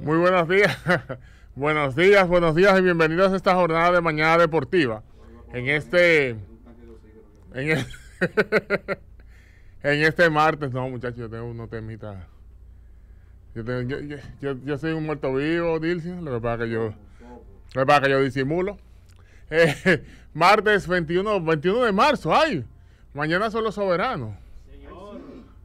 Muy buenos días. buenos días, buenos días y bienvenidos a esta jornada de mañana deportiva. En este. En, el- en este martes, no, muchachos, yo tengo unos temitas. Yo, tengo- yo, yo- yo- soy un muerto vivo, Dilcio. Lo que pasa que yo. Lo que pasa que yo disimulo. Eh, martes 21, 21 de marzo. ¡Ay! Mañana son los soberanos.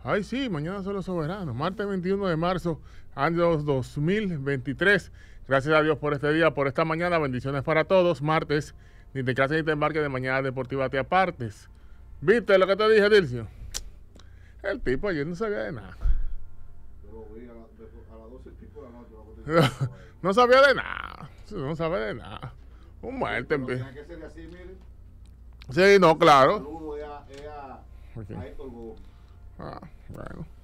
Ay, sí, mañana son los soberanos. Martes 21 de marzo, año 2023. Gracias a Dios por este día, por esta mañana. Bendiciones para todos. Martes, ni te cases ni te embarques de mañana deportiva te apartes. ¿Viste lo que te dije, Dilcio? El tipo ayer no sabía de nada. No sabía de nada. No sabía de nada. Un muerte. en vez-. Sí, no, claro. Saludo es a, es a, a Héctor. Ah, bueno.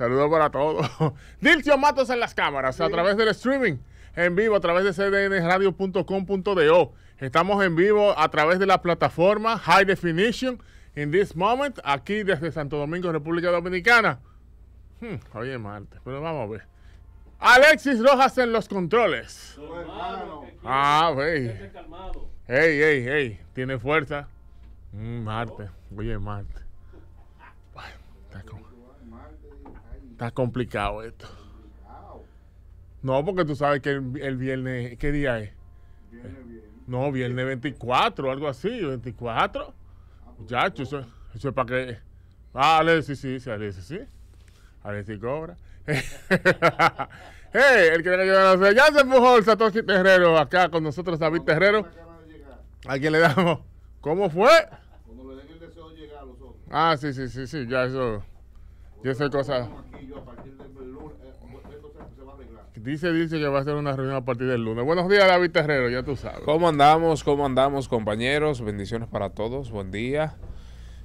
Saludos para todos. Dilcio Matos en las cámaras, a través del streaming, en vivo, a través de cdnradio.com.do. Estamos en vivo a través de la plataforma High Definition in this moment, aquí desde Santo Domingo, República Dominicana. Hmm, hoy es martes, pero vamos a ver. Alexis Rojas en los controles. Hermano. Ah, wey. Hey, hey, hey, tiene fuerza. Mm, Marte, oye, Marte. Bueno, está, com- está complicado esto. No, porque tú sabes que el, el viernes, ¿qué día es? No, viernes 24, algo así, 24. Muchachos, eso, eso es para que. Ah, Alexis, sí, sí, Alexis, sí. Alexis cobra. hey, el que le no sé, ya se empujó el Satoshi Terrero acá con nosotros, David Terrero. ¿A quién le damos? ¿Cómo fue? Cuando le den el deseo de llegar a los otros. Ah, sí, sí, sí, sí, ya eso. Yo a arreglar. Dice, dice que va a ser una reunión a partir del lunes. Buenos días, David Terrero, ya tú sabes. ¿Cómo andamos? ¿Cómo andamos, compañeros? Bendiciones para todos. Buen día.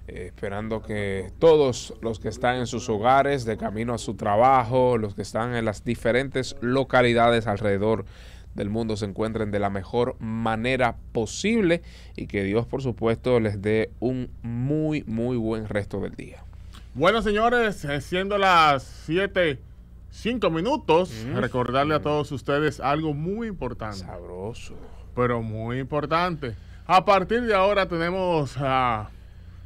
Eh, esperando que todos los que están en sus hogares, de camino a su trabajo, los que están en las diferentes localidades alrededor del mundo se encuentren de la mejor manera posible y que Dios, por supuesto, les dé un muy, muy buen resto del día. Bueno, señores, eh, siendo las 7, 5 minutos, recordarle a todos ustedes algo muy importante. Sabroso. pero muy importante. A partir de ahora tenemos, ah,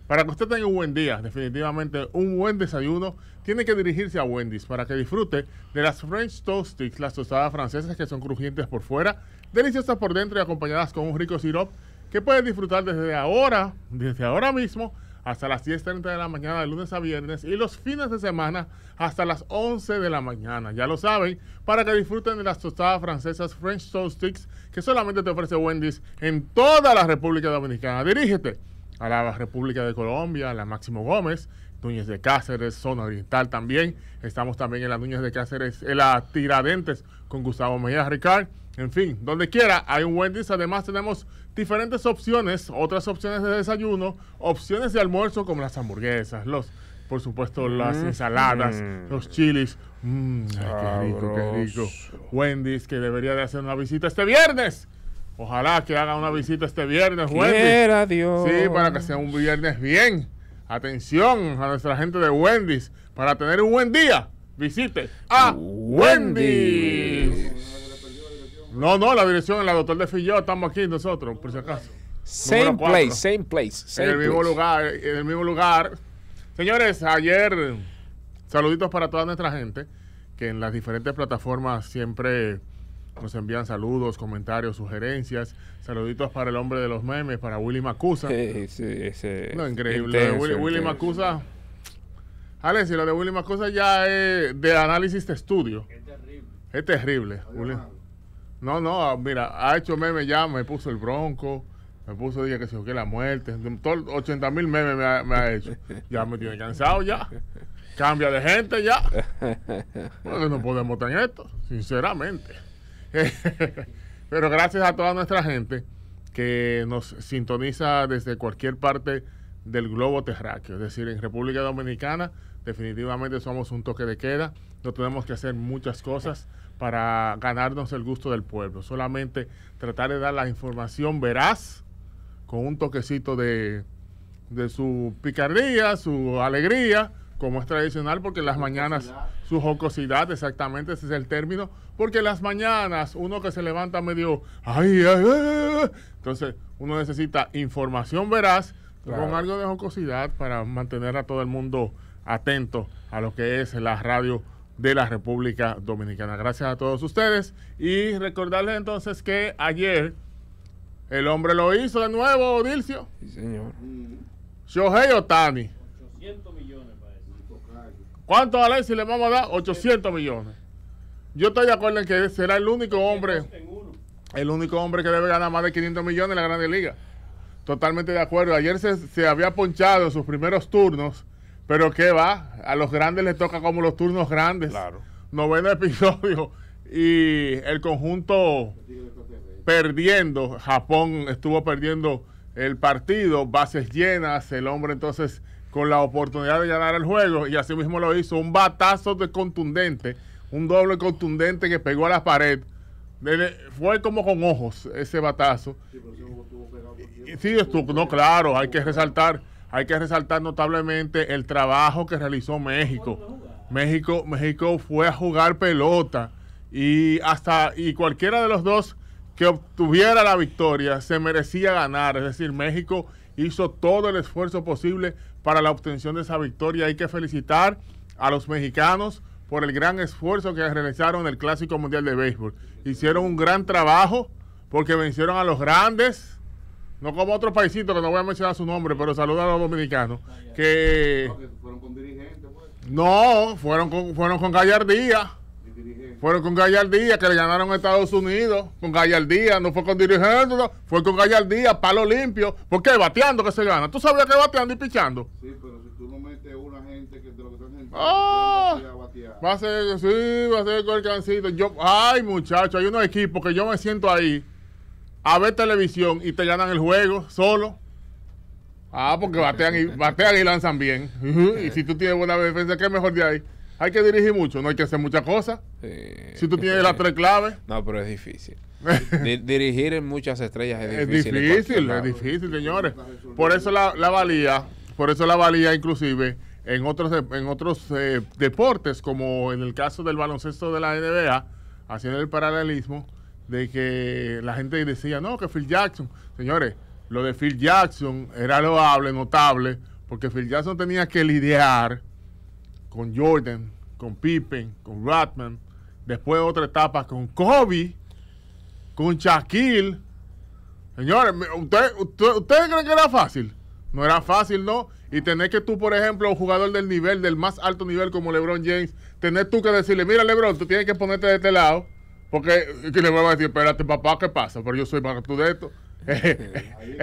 para que usted tenga un buen día, definitivamente un buen desayuno, tiene que dirigirse a Wendy's para que disfrute de las French Toast Sticks, las tostadas francesas que son crujientes por fuera, deliciosas por dentro y acompañadas con un rico syrup que puedes disfrutar desde ahora, desde ahora mismo, hasta las 10.30 de la mañana de lunes a viernes y los fines de semana hasta las 11 de la mañana. Ya lo saben, para que disfruten de las tostadas francesas French Toast Sticks que solamente te ofrece Wendy's en toda la República Dominicana. Dirígete a la República de Colombia, a la Máximo Gómez, Núñez de Cáceres, zona oriental también. Estamos también en la Núñez de Cáceres, en la Tiradentes con Gustavo Mejía Ricard. En fin, donde quiera hay un Wendy's. Además tenemos diferentes opciones, otras opciones de desayuno, opciones de almuerzo como las hamburguesas, los, por supuesto, las ensaladas, los chilis. Mm, ay, qué rico, qué rico. Wendy's que debería de hacer una visita este viernes. Ojalá que haga una visita este viernes, Wendy's. Quiera Dios. Sí, para que sea un viernes bien. Atención a nuestra gente de Wendy's. Para tener un buen día, visite a Wendy's. No, no, la dirección en la Doctor de Filló. Estamos aquí nosotros, por si acaso. Same place, same place. En same el mismo place. lugar, en el mismo lugar. Señores, ayer, saluditos para toda nuestra gente que en las diferentes plataformas siempre nos envían saludos, comentarios, sugerencias. Saluditos para el hombre de los memes, para Willy Macusa. Sí, sí, ese- No, increíble. Lo de intenso, Willy, Willy. Macusa. Alex, y lo de Willy Macusa ya es de análisis de estudio. Es terrible. Willy- No, no, mira, ha hecho memes ya, me puso el bronco, me puso dije que se que la muerte, todo 80 mil memes me ha, me ha hecho. Ya me tiene cansado ya. Cambia de gente ya. No podemos en esto, sinceramente. Pero gracias a toda nuestra gente que nos sintoniza desde cualquier parte del globo terráqueo. Es decir, en República Dominicana definitivamente somos un toque de queda. No tenemos que hacer muchas cosas para ganarnos el gusto del pueblo. Solamente tratar de dar la información veraz con un toquecito de, de su picardía, su alegría, como es tradicional, porque las mañanas su jocosidad, exactamente ese es el término, porque las mañanas uno que se levanta medio, ay, ay, ay, ay, entonces uno necesita información veraz Claro. con algo de jocosidad para mantener a todo el mundo atento a lo que es la radio de la República Dominicana. Gracias a todos ustedes y recordarles entonces que ayer el hombre lo hizo de nuevo, Dilcio. Sí, señor. Shohei Otani. 800 millones parece. ¿Cuánto a Alexis le vamos a dar? 800 millones. Yo estoy de acuerdo en que será el único hombre, el único hombre que debe ganar más de 500 millones en la Grande Liga. Totalmente de acuerdo. Ayer se, se había ponchado en sus primeros turnos, pero ¿qué va? A los grandes les toca como los turnos grandes. Claro. Noveno episodio y el conjunto perdiendo. Japón estuvo perdiendo el partido, bases llenas, el hombre entonces con la oportunidad de ganar el juego y así mismo lo hizo, un batazo de contundente, un doble contundente que pegó a la pared. Fue como con ojos ese batazo. Y Sí, estuvo, no, claro, hay que resaltar, hay que resaltar notablemente el trabajo que realizó México. México, México fue a jugar pelota y hasta y cualquiera de los dos que obtuviera la victoria se merecía ganar. Es decir, México hizo todo el esfuerzo posible para la obtención de esa victoria. Hay que felicitar a los mexicanos por el gran esfuerzo que realizaron en el Clásico Mundial de Béisbol. Hicieron un gran trabajo porque vencieron a los grandes. No como otros paisitos que no voy a mencionar su nombre, pero saluda a los dominicanos. Que Fueron con dirigentes, pues. no, fueron con, fueron con gallardía. Fueron con gallardía que le ganaron a Estados Unidos. Con gallardía, no fue con dirigentes, no, fue con gallardía, palo limpio. ¿Por qué? Bateando que se gana. ¿Tú sabías que bateando y pichando? Sí, pero si tú no metes una gente que de lo que están sentados, ¡Ah! Va a ser, sí, va a ser con el cancito. Yo, ay, muchachos, hay unos equipos que yo me siento ahí a ver televisión y te ganan el juego solo. Ah, porque batean y, batean y lanzan bien. y si tú tienes buena defensa, ¿qué mejor de ahí? Hay que dirigir mucho, no hay que hacer muchas cosas. Si tú tienes las tres claves, No, pero es difícil. Di- dirigir en muchas estrellas es es difícil. en difícil, es difícil, señores. Por eso la, la valía, por eso la valía inclusive en otros en otros eh, deportes, como en el caso del baloncesto de la NBA, haciendo el paralelismo de que la gente decía, no, que Phil Jackson, señores, lo de Phil Jackson era loable, notable, porque Phil Jackson tenía que lidiar con Jordan, con Pippen, con Ratman, después otra etapa con Kobe, con Shaquille. Señores, me- ¿usted- ¿ustedes creen que era fácil? No era fácil, ¿no? Y tener que tú, por ejemplo, un jugador del nivel, del más alto nivel como LeBron James, tener tú que decirle, mira LeBron, tú tienes que ponerte de este lado, porque que le voy a decir, espérate papá, ¿qué pasa? Pero yo soy más que tú de esto. Ahí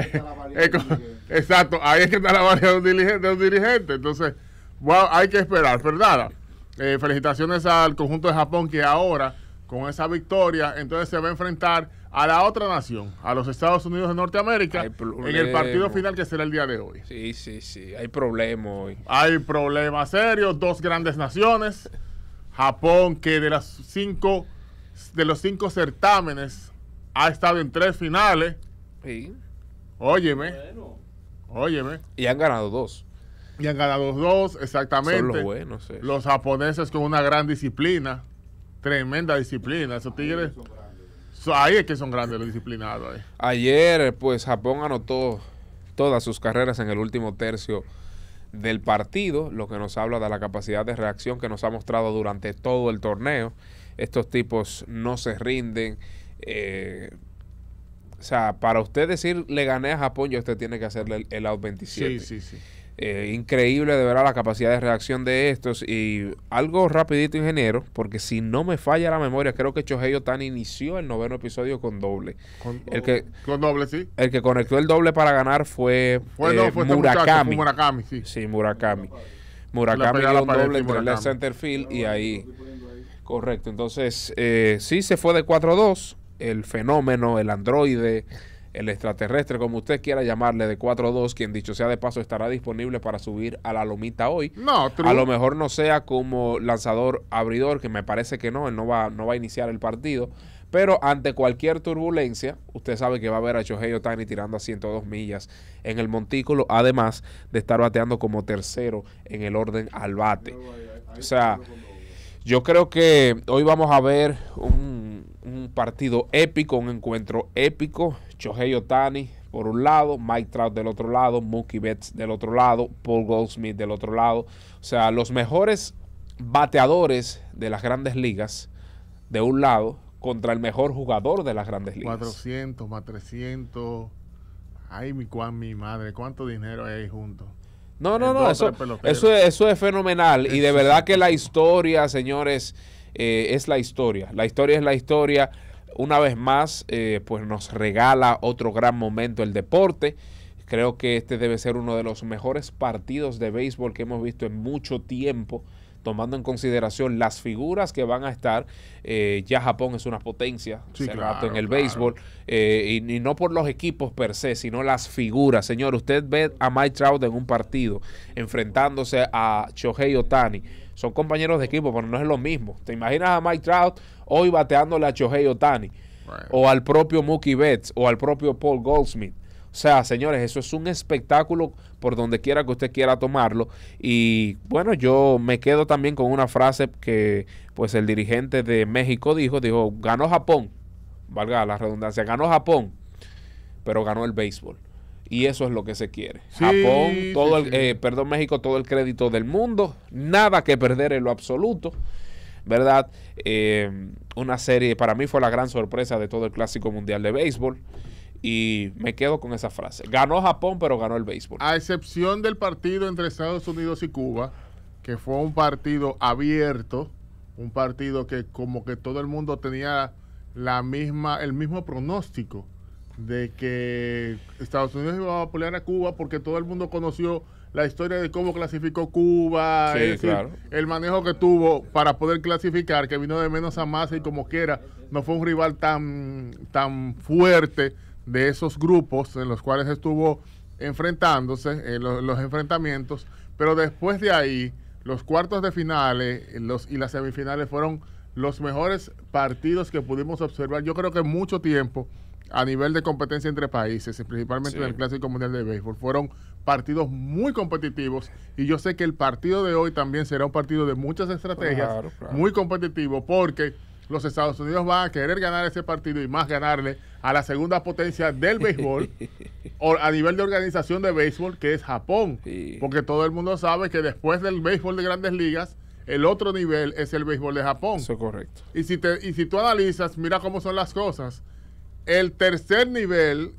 es que está la. Exacto, ahí es que está la variedad de un dirigente. de un dirigente. Entonces, wow, hay que esperar, pero nada. eh, felicitaciones al conjunto de Japón que ahora, con esa victoria, entonces se va a enfrentar a la otra nación, a los Estados Unidos de Norteamérica, en problema. el partido final que será el día de hoy. Sí, sí, sí. Hay problemas hoy. Hay problemas serios, dos grandes naciones. Japón, que de las cinco, de los cinco certámenes ha estado en tres finales. Sí. Óyeme, Bueno, óyeme. Y han ganado dos. Y han ganado dos, exactamente. Son los buenos. sí. Los japoneses con una gran disciplina, tremenda disciplina. Esos tigres, Son grandes. so- ahí es que son grandes los disciplinados. ahí. Ayer, pues Japón anotó todas sus carreras en el último tercio del partido, lo que nos habla de la capacidad de reacción que nos ha mostrado durante todo el torneo. Estos tipos no se rinden. eh, o sea, para usted decir le gané a Japón, ya usted tiene que hacerle el, el out 27. Sí, sí, sí. Eh, increíble de verdad la capacidad de reacción de estos y algo rapidito ingeniero porque si no me falla la memoria creo que Chohei Otani inició el noveno episodio con doble Con, El que- con doble, sí. el que conectó el doble para ganar fue, Fue, eh, no, fue este muchacho, Murakami fue Murakami, sí. sí Murakami Murakami dio un doble entre el center field y ahí. Correcto entonces eh, sí se fue de 4-2 el fenómeno el androide el extraterrestre, como usted quiera llamarle, de 4-2, quien dicho sea de paso estará disponible para subir a la lomita hoy. No, true. A lo mejor no sea como lanzador abridor, que me parece que no, él no va, no va a iniciar el partido. Pero ante cualquier turbulencia, usted sabe que va a ver a Shohei Otani tirando a 102 millas en el montículo, además de estar bateando como tercero en el orden al bate. O sea. Yo creo que hoy vamos a ver un, partido épico, un encuentro épico. Shohei Otani por un lado, Mike Trout del otro lado, Mookie Betts del otro lado, Paul Goldsmith del otro lado. O sea, los mejores bateadores de las grandes ligas de un lado contra el mejor jugador de las grandes ligas. 400 más 300. Ay, mi, cuán, mi madre, ¿cuánto dinero hay juntos? No, no, no, eso, eso, es, eso es fenomenal. Y de verdad que la historia, señores, eh, es la historia. La historia es la historia. Una vez más, eh, pues nos regala otro gran momento el deporte. Creo que este debe ser uno de los mejores partidos de béisbol que hemos visto en mucho tiempo, tomando en consideración las figuras que van a estar. Eh, ya Japón es una potencia Sí, hace claro, rato en el claro. béisbol. Eh, y, y no por los equipos per se, sino las figuras. Señor, usted ve a Mike Trout en un partido enfrentándose a Shohei Otani. Son compañeros de equipo, pero no es lo mismo. ¿Te imaginas a Mike Trout hoy bateándole a Shohei Otani? O al propio Mookie Betts o al propio Paul Goldsmith. O sea, señores, eso es un espectáculo por donde quiera que usted quiera tomarlo. Y bueno, yo me quedo también con una frase que pues el dirigente de México dijo, dijo, ganó Japón, valga la redundancia, ganó Japón, pero ganó el béisbol. Y eso es lo que se quiere. Sí, Japón, todo sí, el, eh, perdón, México, todo el crédito del mundo, nada que perder en lo absoluto. ¿Verdad? Eh, una serie, para mí fue la gran sorpresa de todo el Clásico Mundial de Béisbol. Y me quedo con esa frase. Ganó Japón, pero ganó el béisbol. A excepción del partido entre Estados Unidos y Cuba, que fue un partido abierto, un partido que como que todo el mundo tenía la misma, el mismo pronóstico de que Estados Unidos iba a apoyar a Cuba porque todo el mundo conoció la historia de cómo clasificó Cuba, Sí, es decir, claro. el manejo que tuvo para poder clasificar, que vino de menos a más y como quiera, no fue un rival tan, tan fuerte de esos grupos en los cuales estuvo enfrentándose, en lo- los enfrentamientos, pero después de ahí, los cuartos de finales los, y las semifinales fueron los mejores partidos que pudimos observar, yo creo que mucho tiempo, a nivel de competencia entre países, principalmente Sí. en el Clásico Mundial de Béisbol, fueron partidos muy competitivos y yo sé que el partido de hoy también será un partido de muchas estrategias, Claro, claro. muy competitivo, porque los Estados Unidos van a querer ganar ese partido y más ganarle a la segunda potencia del béisbol o a nivel de organización de béisbol, que es Japón. Sí. Porque todo el mundo sabe que después del béisbol de grandes ligas, el otro nivel es el béisbol de Japón. Eso es correcto. Y si, te, y si tú analizas, mira cómo son las cosas. El tercer nivel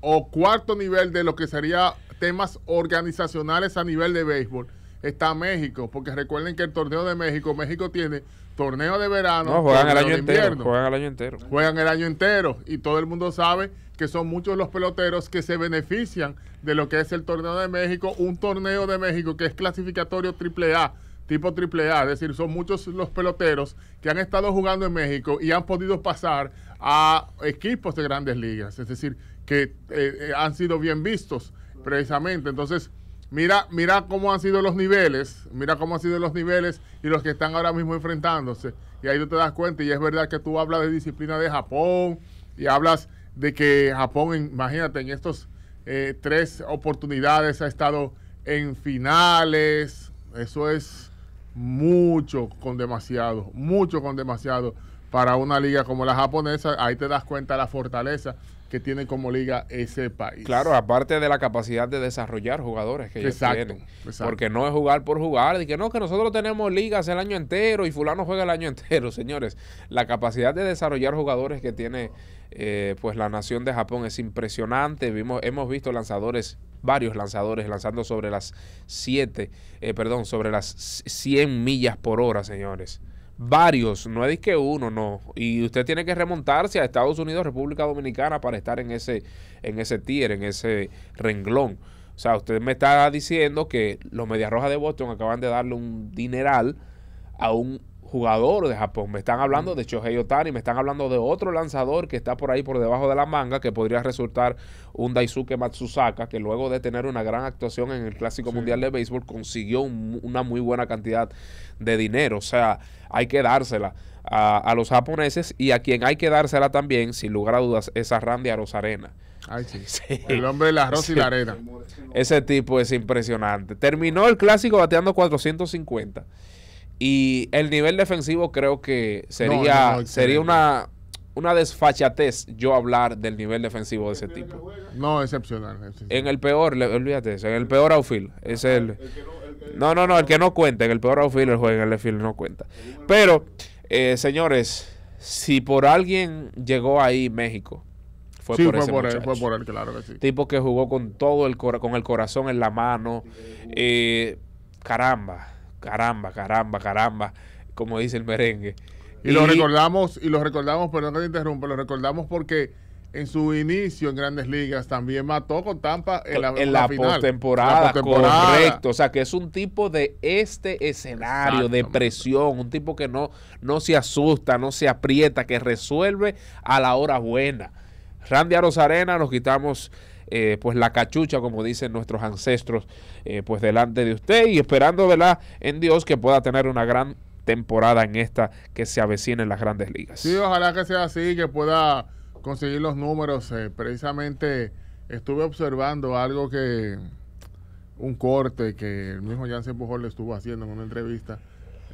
o cuarto nivel de lo que sería temas organizacionales a nivel de béisbol está México. Porque recuerden que el torneo de México, México tiene torneo de verano, No, juegan el año entero. invierno. Juegan el año entero. Juegan el año entero y todo el mundo sabe que son muchos los peloteros que se benefician de lo que es el torneo de México, un torneo de México que es clasificatorio triple A, tipo triple A, es decir, son muchos los peloteros que han estado jugando en México y han podido pasar a equipos de grandes ligas, es decir, que eh, eh, han sido bien vistos precisamente. Entonces, mira, mira cómo han sido los niveles, mira cómo han sido los niveles y los que están ahora mismo enfrentándose. Y ahí tú te das cuenta, y es verdad que tú hablas de disciplina de Japón y hablas de que Japón, imagínate, en estos eh, tres oportunidades ha estado en finales. Eso es mucho con demasiado, mucho con demasiado para una liga como la japonesa. Ahí te das cuenta la fortaleza que tiene como liga ese país. Claro, aparte de la capacidad de desarrollar jugadores que ellos Exacto, tienen. exacto. Porque no es jugar por jugar, y que no, que nosotros tenemos ligas el año entero y fulano juega el año entero, señores. La capacidad de desarrollar jugadores que tiene eh, pues la nación de Japón es impresionante. Vimos, hemos visto lanzadores, varios lanzadores lanzando sobre las 7, eh, perdón, sobre las 100 millas por hora, señores. Varios, no es que uno, no. Y usted tiene que remontarse a Estados Unidos, República Dominicana para estar en ese, en ese tier, en ese renglón. O sea, usted me está diciendo que los Medias Rojas de Boston acaban de darle un dineral a un jugador de Japón. Me están hablando de Shohei Otani, me están hablando de otro lanzador que está por ahí por debajo de la manga, que podría resultar un Daisuke Matsusaka, que luego de tener una gran actuación en el Clásico Mundial de Béisbol consiguió un- una muy buena cantidad de dinero. O sea, hay que dársela a, a los japoneses y a quien hay que dársela también, sin lugar a dudas, es a Randy Arozarena. Ay, sí. Sí. El hombre del arroz y Sí. la arena. Ese tipo es impresionante. Terminó el clásico bateando 450. Y el nivel defensivo creo que sería, No, no, no, sería una, una desfachatez yo hablar del nivel defensivo de ese tipo. No, excepcional. excepcional. En el peor, le- olvídate eso, en el peor outfield. Es el, no, el que- no, no, no, el que no cuenta, en el peor outfield el juega en el left field no cuenta. Pero, eh, señores, si por alguien llegó ahí México, fue sí, por fue ese por él, fue por él, claro que sí. Tipo que jugó con todo el cora- con el corazón en la mano. Eh, caramba, caramba, caramba, caramba, como dice el merengue. Y lo recordamos, y lo recordamos, perdón que te interrumpa, lo recordamos porque en su inicio en Grandes Ligas también mató con Tampa en la, en la, final. postemporada, correcto. O sea, que es un tipo de este escenario de presión, un tipo que no, no se asusta, no se aprieta, que resuelve a la hora buena. Randy Arozarena nos quitamos eh, pues la cachucha, como dicen nuestros ancestros, eh, pues delante de usted y esperando, ¿verdad? En Dios que pueda tener una gran temporada en esta que se avecina en las grandes ligas. Sí, ojalá que sea así, que pueda conseguir los números. eh, precisamente estuve observando algo que, un corte que el mismo Jansen Pujol le estuvo haciendo en una entrevista,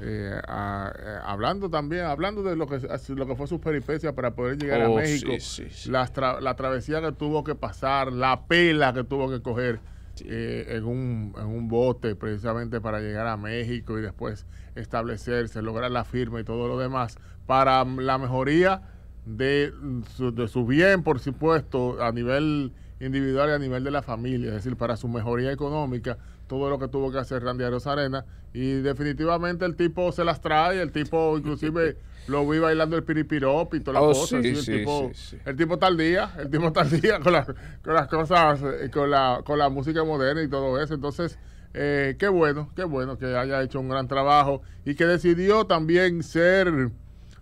eh, a- eh, hablando también, hablando de lo que, lo que fue su peripecia para poder llegar a Oh, México, sí, sí, sí. las tra- la travesía que tuvo que pasar, la pela que tuvo que coger eh, en, un, en un bote precisamente para llegar a México y después establecerse, lograr la firma y todo lo demás, para la mejoría de su, de su bien, por supuesto, a nivel individual y a nivel de la familia, es decir, para su mejoría económica, todo lo que tuvo que hacer Randy Arena y definitivamente el tipo se las trae, el tipo inclusive lo vi bailando el piripirop y toda la Oh, cosa, sí, el, sí, tipo, sí, el tipo está al día, el tipo está al día con, la- con las cosas, eh, con la, con la música moderna y todo eso, entonces eh, qué bueno, qué bueno que haya hecho un gran trabajo y que decidió también ser,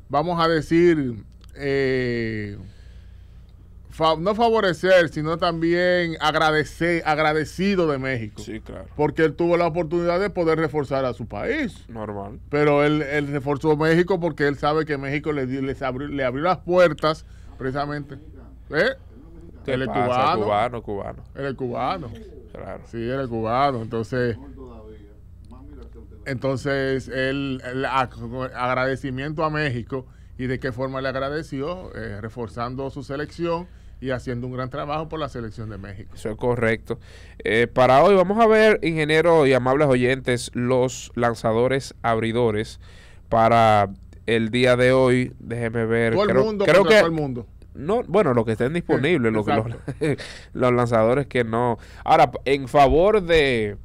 vamos a decir, eh, fa- no favorecer, sino también agradecer, agradecido de México. Sí, claro. Porque él tuvo la oportunidad de poder reforzar a su país. Normal. Pero él, él reforzó México porque él sabe que México le, les abrió, le abrió las puertas precisamente. ¿Eh? ¿Qué Él es cubano. Cubano, cubano. Él es cubano. Claro. Sí, él es cubano. Entonces, entonces el, el ag- agradecimiento a México y de qué forma le agradeció, eh, reforzando su selección y haciendo un gran trabajo por la selección de México. Eso es correcto. Eh, para hoy vamos a ver, ingeniero y amables oyentes, los lanzadores abridores para el día de hoy. Déjeme ver. Todo el creo, mundo creo que todo el mundo. no, bueno, los que estén disponibles, los, los, los lanzadores que no. Ahora, en favor de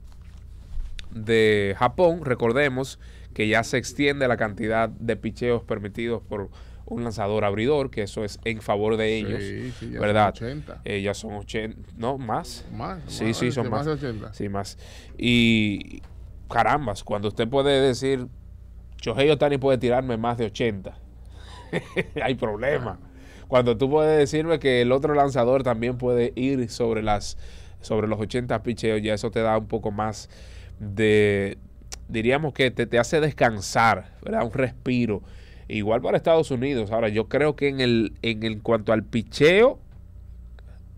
de Japón, recordemos que ya se extiende la cantidad de picheos permitidos por un lanzador abridor, que eso es en favor de ellos, Sí, sí, ya son ¿verdad? 80. Eh, ya son 80, no, más. Más, Sí, más, sí, son más. de 80. Sí, más. Y carambas, cuando usted puede decir, Shohei Otani puede tirarme más de 80, hay problema. Cuando tú puedes decirme que el otro lanzador también puede ir sobre las sobre los 80 picheos, ya eso te da un poco más de, diríamos que te, te hace descansar, ¿verdad? Un respiro. Igual para Estados Unidos. Ahora, yo creo que en el en el cuanto al picheo,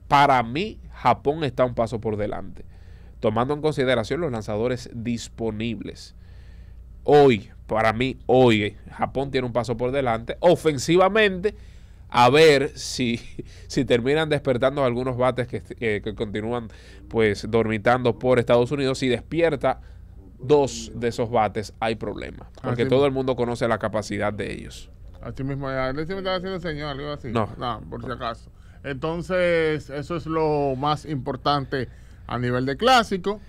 para mí, Japón está un paso por delante, tomando en consideración los lanzadores disponibles. Hoy, para mí, hoy, Japón tiene un paso por delante. Ofensivamente, a ver si, si terminan despertando algunos bates que, que- que continúan pues dormitando por Estados Unidos. Si despierta dos de esos bates, hay problema. Porque todo el mundo conoce la capacidad de ellos. Así mismo, ya, me estaba haciendo señal, algo así. No. por si acaso. Entonces, eso es lo más importante a nivel de clásico.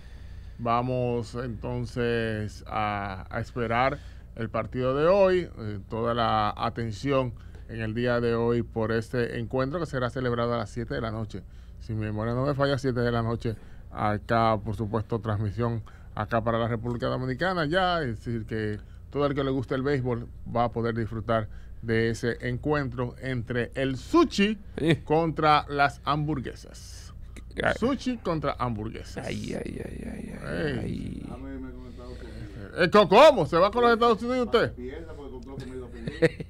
Vamos entonces a, a esperar el partido de hoy, eh, toda la atención en el día de hoy por este encuentro que será celebrado a las 7 de la noche. Si mi memoria no me falla, 7 de la noche. Acá, por supuesto, transmisión acá para la República Dominicana ya. Es decir, que todo el que le guste el béisbol va a poder disfrutar de ese encuentro entre el sushi Sí. contra las hamburguesas. Ay. Sushi contra hamburguesas. Ay, ay, ay, ay, ay. Eh, ¿co- ¿Cómo? ¿Se va con los Estados Unidos usted?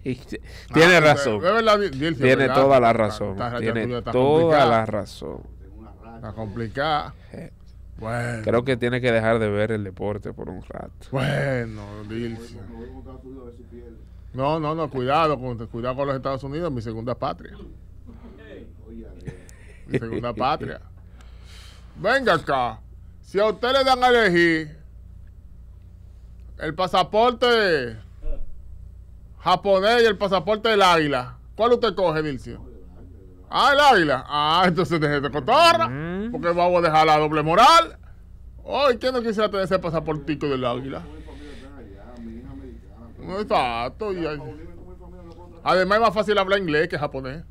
Tiene Ah, razón. Tiene ¿verdad? toda la razón. Tiene está toda complicada. la razón. Una racha. Está complicada. Bueno, Creo que tiene que dejar de ver el deporte por un rato. bueno, Dilcio. No, no, no, cuidado con, cuidado con los Estados Unidos, mi segunda patria. Mi segunda patria. Venga acá. Si a usted le dan a elegir el pasaporte japonés y el pasaporte del águila, ¿cuál usted coge, Dilcio? Ah, el águila. Ah, entonces deje de cotorra. Mm. Porque vamos a dejar la doble moral. Hoy, ¿quién no quisiera tener ese pasaportico del águila? No, exacto. y además es más fácil hablar inglés que japonés.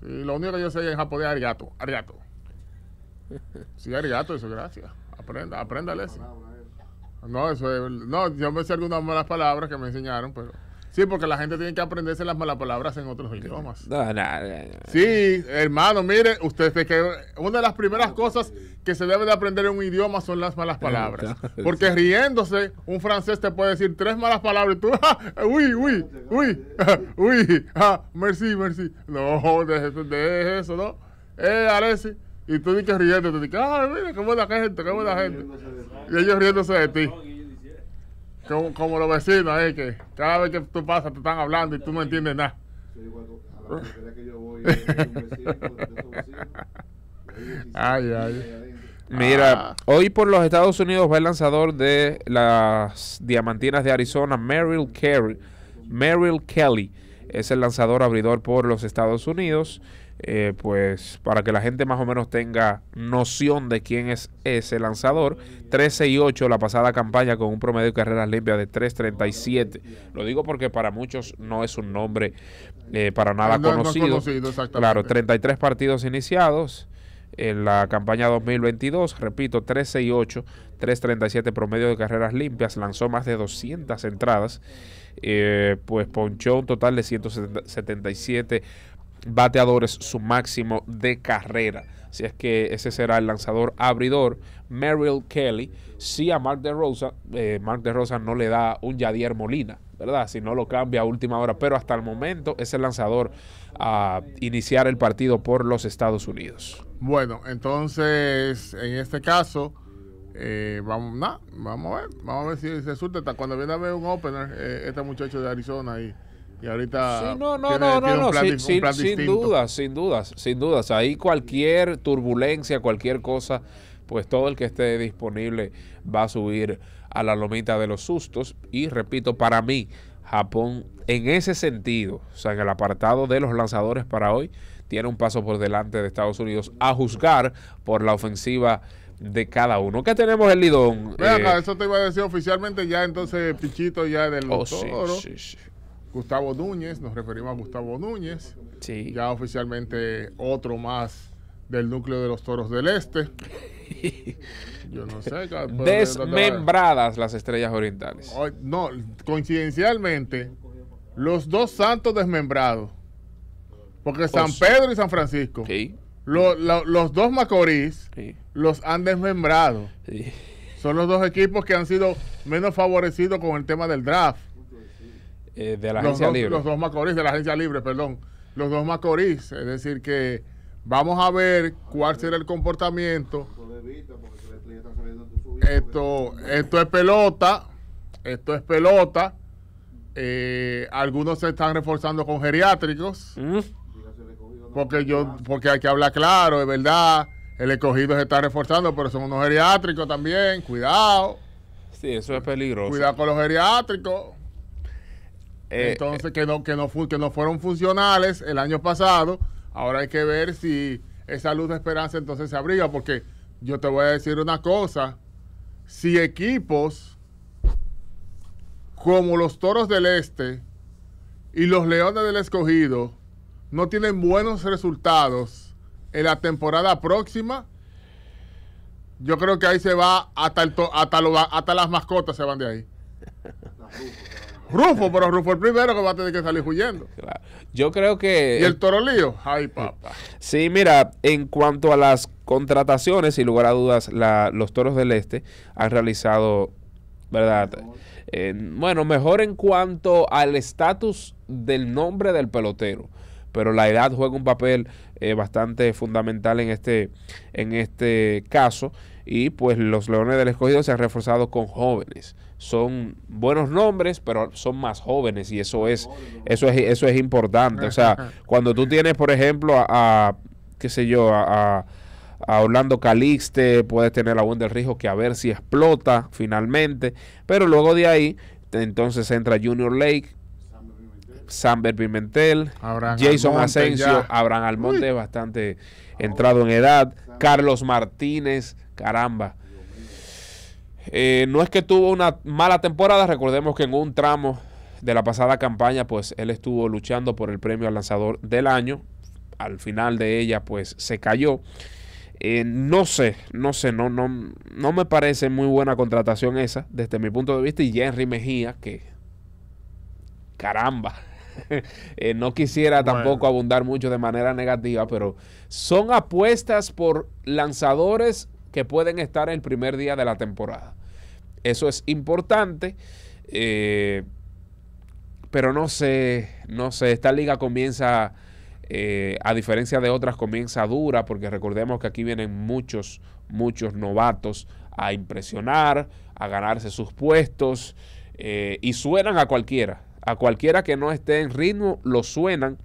Sí, lo único que yo sé en japonés es arigato. Arigato. Sí, arigato, eso, gracias. Aprenda, apréndale eso. No, eso es. No, yo me sé algunas malas palabras que me enseñaron, pero. Sí, porque la gente tiene que aprenderse las malas palabras en otros idiomas. No, no, no. Sí, hermano, mire, usted que una de las primeras cosas que se debe de aprender en un idioma son las malas palabras. Porque riéndose, un francés te puede decir tres malas palabras y tú, "Ah, uy, uy, uy, uy, ah, merci, merci. No, deje, deje eso, ¿no? Eh, Alessi. Y tú dices riendo, tú dices, ah, mira, qué buena gente, qué buena gente. Y ellos riéndose de ti. Como, como los vecinos, eh, que cada vez que tú pasas te están hablando y tú no entiendes nada. Ay, ay. Mira, Ah. hoy por los Estados Unidos va el lanzador de las Diamantinas de Arizona, Merrill Kelly. Merrill Kelly es el lanzador abridor por los Estados Unidos. Eh, pues para que la gente más o menos tenga noción de quién es ese lanzador. 13 y 8 la pasada campaña con un promedio de carreras limpias de 3.37. Lo digo porque para muchos no es un nombre eh, para nada No, no conocido. conocido. Claro, 33 partidos iniciados en la campaña 2022, repito, 13 y 8, 337 promedio de carreras limpias, lanzó más de 200 entradas, eh, pues ponchó un total de 177 bateadores, su máximo de carrera. Así es que ese será el lanzador abridor, Merrill Kelly. Si a Mark DeRosa, eh, Mark DeRosa no le da un Yadier Molina, ¿verdad? Si no lo cambia a última hora, pero hasta el momento es el lanzador a iniciar el partido por los Estados Unidos. Bueno, entonces, en este caso, eh, vamos, vamos a ver, vamos a ver si resulta. Cuando viene a ver un opener, eh, este muchacho de Arizona y, y ahorita. Sí, no, no, tiene- no, no, no, plan sin, sin- dudas, sin dudas, sin dudas. Ahí cualquier turbulencia, cualquier cosa, pues todo el que esté disponible va a subir a la lomita de los sustos. Y repito, para mí, Japón, en ese sentido, o sea, en el apartado de los lanzadores para hoy, tiene un paso por delante de Estados Unidos a juzgar por la ofensiva de cada uno. ¿Qué tenemos el lidón? Ve acá, Eh, eso te iba a decir oficialmente ya, entonces, Pichito ya del oh, sí, Toro. sí, sí. Gustavo Núñez, nos referimos a Gustavo Núñez. Sí. Ya oficialmente otro más del núcleo de los Toros del Este. Yo no sé. Desmembradas las estrellas orientales. No, coincidencialmente, los dos santos desmembrados. Porque San sí. Pedro y San Francisco, Sí, lo- lo- los dos Macorís, sí, los han desmembrado. sí. Son los dos equipos que han sido menos favorecidos con el tema del draft. Eh, de la los, agencia dos, libre. los dos Macorís, de la agencia libre, perdón. Los dos Macorís. Es decir, que vamos a ver cuál será el comportamiento. Esto, esto es pelota. Esto es pelota. Eh, algunos se están reforzando con geriátricos. Mm, Porque yo, porque hay que hablar claro, es verdad. El escogido se está reforzando, pero son unos geriátricos también. Cuidado. Sí, eso es peligroso. Cuidado con los geriátricos. Eh, Entonces, que no, que, no que no fueron funcionales el año pasado. Ahora hay que ver si esa luz de esperanza entonces se abriga, porque yo te voy a decir una cosa. Si equipos como los Toros del Este y los Leones del Escogido no tienen buenos resultados en la temporada próxima, yo creo que ahí se va hasta, el to- hasta, lo- hasta las mascotas se van de ahí. Rufo, pero Rufo el primero que va a tener que salir huyendo. claro. Yo creo que... Y el toro lío, ay papá. Sí, mira, en cuanto a las contrataciones, sin lugar a dudas, la- los Toros del Este han realizado, ¿verdad? Eh, bueno, mejor en cuanto al estatus del nombre del pelotero, pero la edad juega un papel eh, bastante fundamental en este, en este caso. y pues los Leones del Escogido se han reforzado con jóvenes. Son buenos nombres, pero son más jóvenes y eso es eso es eso es importante. O sea, cuando tú tienes, por ejemplo, a, a, qué sé yo, a, a- a Orlando Calixte, puedes tener a Wendell Rijo que a ver si explota finalmente, pero luego de ahí entonces entra Junior Lake, Samber Pimentel, Abraham Jason Almonte Asensio, ya. Abraham Almonte es bastante entrado en edad, Carlos Martínez, caramba. Eh, no es que tuvo una mala temporada, recordemos que en un tramo de la pasada campaña, pues él estuvo luchando por el premio al lanzador del año. Al final de ella, pues se cayó. Eh, no sé, no sé, no, no, no me parece muy buena contratación esa, desde mi punto de vista. Y Henry Mejía, que caramba. Eh, no quisiera Bueno. tampoco abundar mucho de manera negativa, pero son apuestas por lanzadores que pueden estar el primer día de la temporada. Eso es importante. eh, pero no sé, no sé, esta liga comienza, eh, a diferencia de otras, comienza dura, porque recordemos que aquí vienen muchos, muchos novatos a impresionar, a ganarse sus puestos, eh, y suenan a cualquiera, a cualquiera que no esté en ritmo, lo suenan.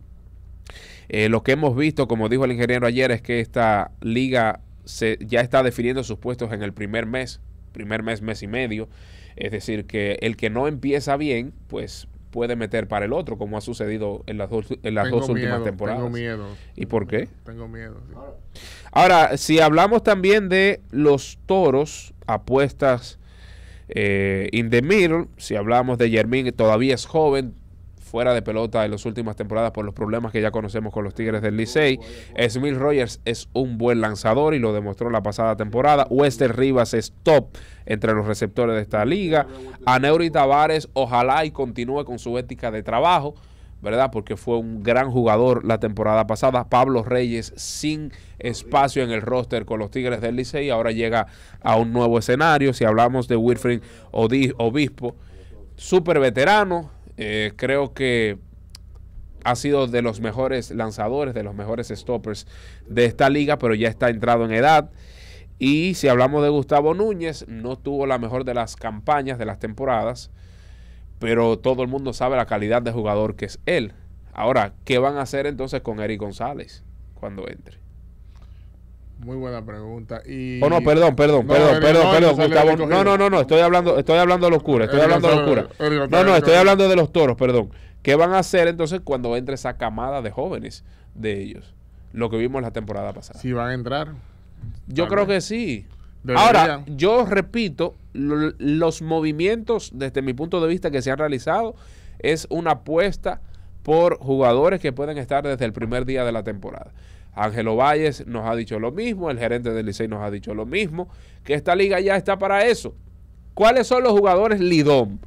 Lo que hemos visto, como dijo el ingeniero ayer, es que esta liga se, ya está definiendo sus puestos en el primer mes, primer mes, mes y medio. Es decir, que el que no empieza bien, pues puede meter para el otro, como ha sucedido en las dos, en las Tengo dos últimas miedo, temporadas. Tengo miedo. ¿Y por qué? Tengo miedo. sí. Ahora, si hablamos también de los toros, apuestas eh, in the middle, si hablamos de Yermín, todavía es joven, fuera de pelota en las últimas temporadas por los problemas que ya conocemos con los Tigres del Licey. Smith Rogers es un buen lanzador y lo demostró la pasada temporada. Wester Rivas es top entre los receptores de esta liga. Aneuri Tavares, ojalá y continúe con su ética de trabajo. ¿verdad? Porque fue un gran jugador la temporada pasada. Pablo Reyes sin espacio en el roster con los Tigres del Licey, ahora llega a un nuevo escenario. Si hablamos de Wilfred Obispo, súper veterano, eh, creo que ha sido de los mejores lanzadores, de los mejores stoppers de esta liga, pero ya está entrado en edad. Y si hablamos de Gustavo Núñez, no tuvo la mejor de las campañas, de las temporadas, pero todo el mundo sabe la calidad de jugador que es él. Ahora, ¿qué van a hacer entonces con Eric González cuando entre? Muy buena pregunta. Y... Oh, no, perdón, perdón, No, perdón, perdón, perdón, Gustavo. No, no, no, no, estoy hablando, estoy hablando de locura, estoy Eric hablando de locura. Eric No, no, estoy hablando de los toros, perdón. ¿Qué van a hacer entonces cuando entre esa camada de jóvenes de ellos? Lo que vimos la temporada pasada. Si van a entrar. Yo creo que sí. Ahora, yo repito, lo- los movimientos desde mi punto de vista que se han realizado es una apuesta por jugadores que pueden estar desde el primer día de la temporada. Ángelo Valles nos ha dicho lo mismo, el gerente del Licey nos ha dicho lo mismo, que esta liga ya está para eso. ¿Cuáles son los jugadores Lidom?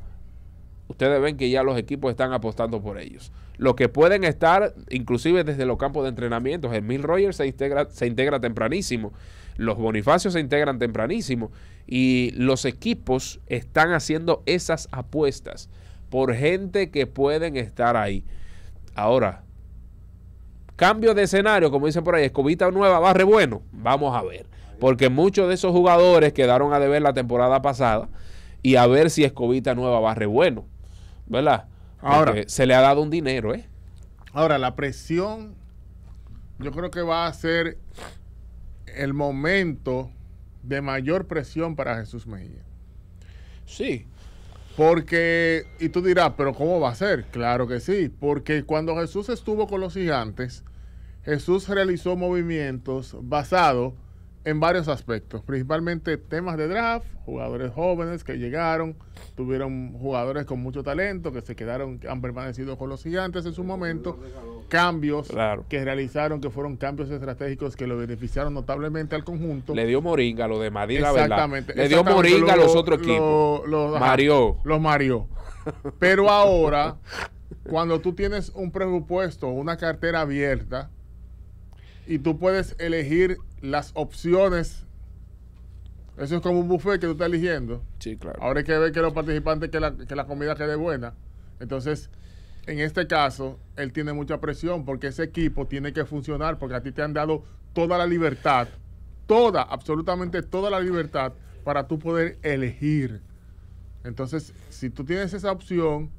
Ustedes ven que ya los equipos están apostando por ellos. Lo que pueden estar, inclusive desde los campos de entrenamiento, Emil Rogers se integra, se integra tempranísimo, los Bonifacios se integran tempranísimo y los equipos están haciendo esas apuestas por gente que pueden estar ahí. Ahora, cambio de escenario, como dicen por ahí, escobita nueva, barre bueno, vamos a ver. Porque muchos de esos jugadores quedaron a deber la temporada pasada y a ver si escobita nueva barre bueno, ¿verdad? Ahora- Porque se le ha dado un dinero, ¿eh? Ahora, la presión, yo creo que va a ser el momento de mayor presión para Jesús Mejía. Sí. Porque, y tú dirás, pero ¿cómo va a ser? Claro que sí, porque cuando Jesús estuvo con los gigantes, Jesús realizó movimientos basados en varios aspectos, principalmente temas de draft, jugadores jóvenes que llegaron, tuvieron jugadores con mucho talento que se quedaron, que han permanecido con los gigantes en su momento, cambios Claro. que realizaron, que fueron cambios estratégicos que lo beneficiaron notablemente al conjunto. Le dio moringa a lo de Madrid, la verdad. Exactamente. Le dio moringa a lo- los otros equipos. lo- Mario. Los Mario. Pero ahora, cuando tú tienes un presupuesto, una cartera abierta, y tú puedes elegir las opciones, eso es como un buffet que tú estás eligiendo. Sí, claro. Ahora hay que ver que los participantes, que la, que la comida quede buena. Entonces, en este caso, él tiene mucha presión porque ese equipo tiene que funcionar, porque a ti te han dado toda la libertad toda, absolutamente toda la libertad para tú poder elegir. Entonces, si tú tienes esa opción,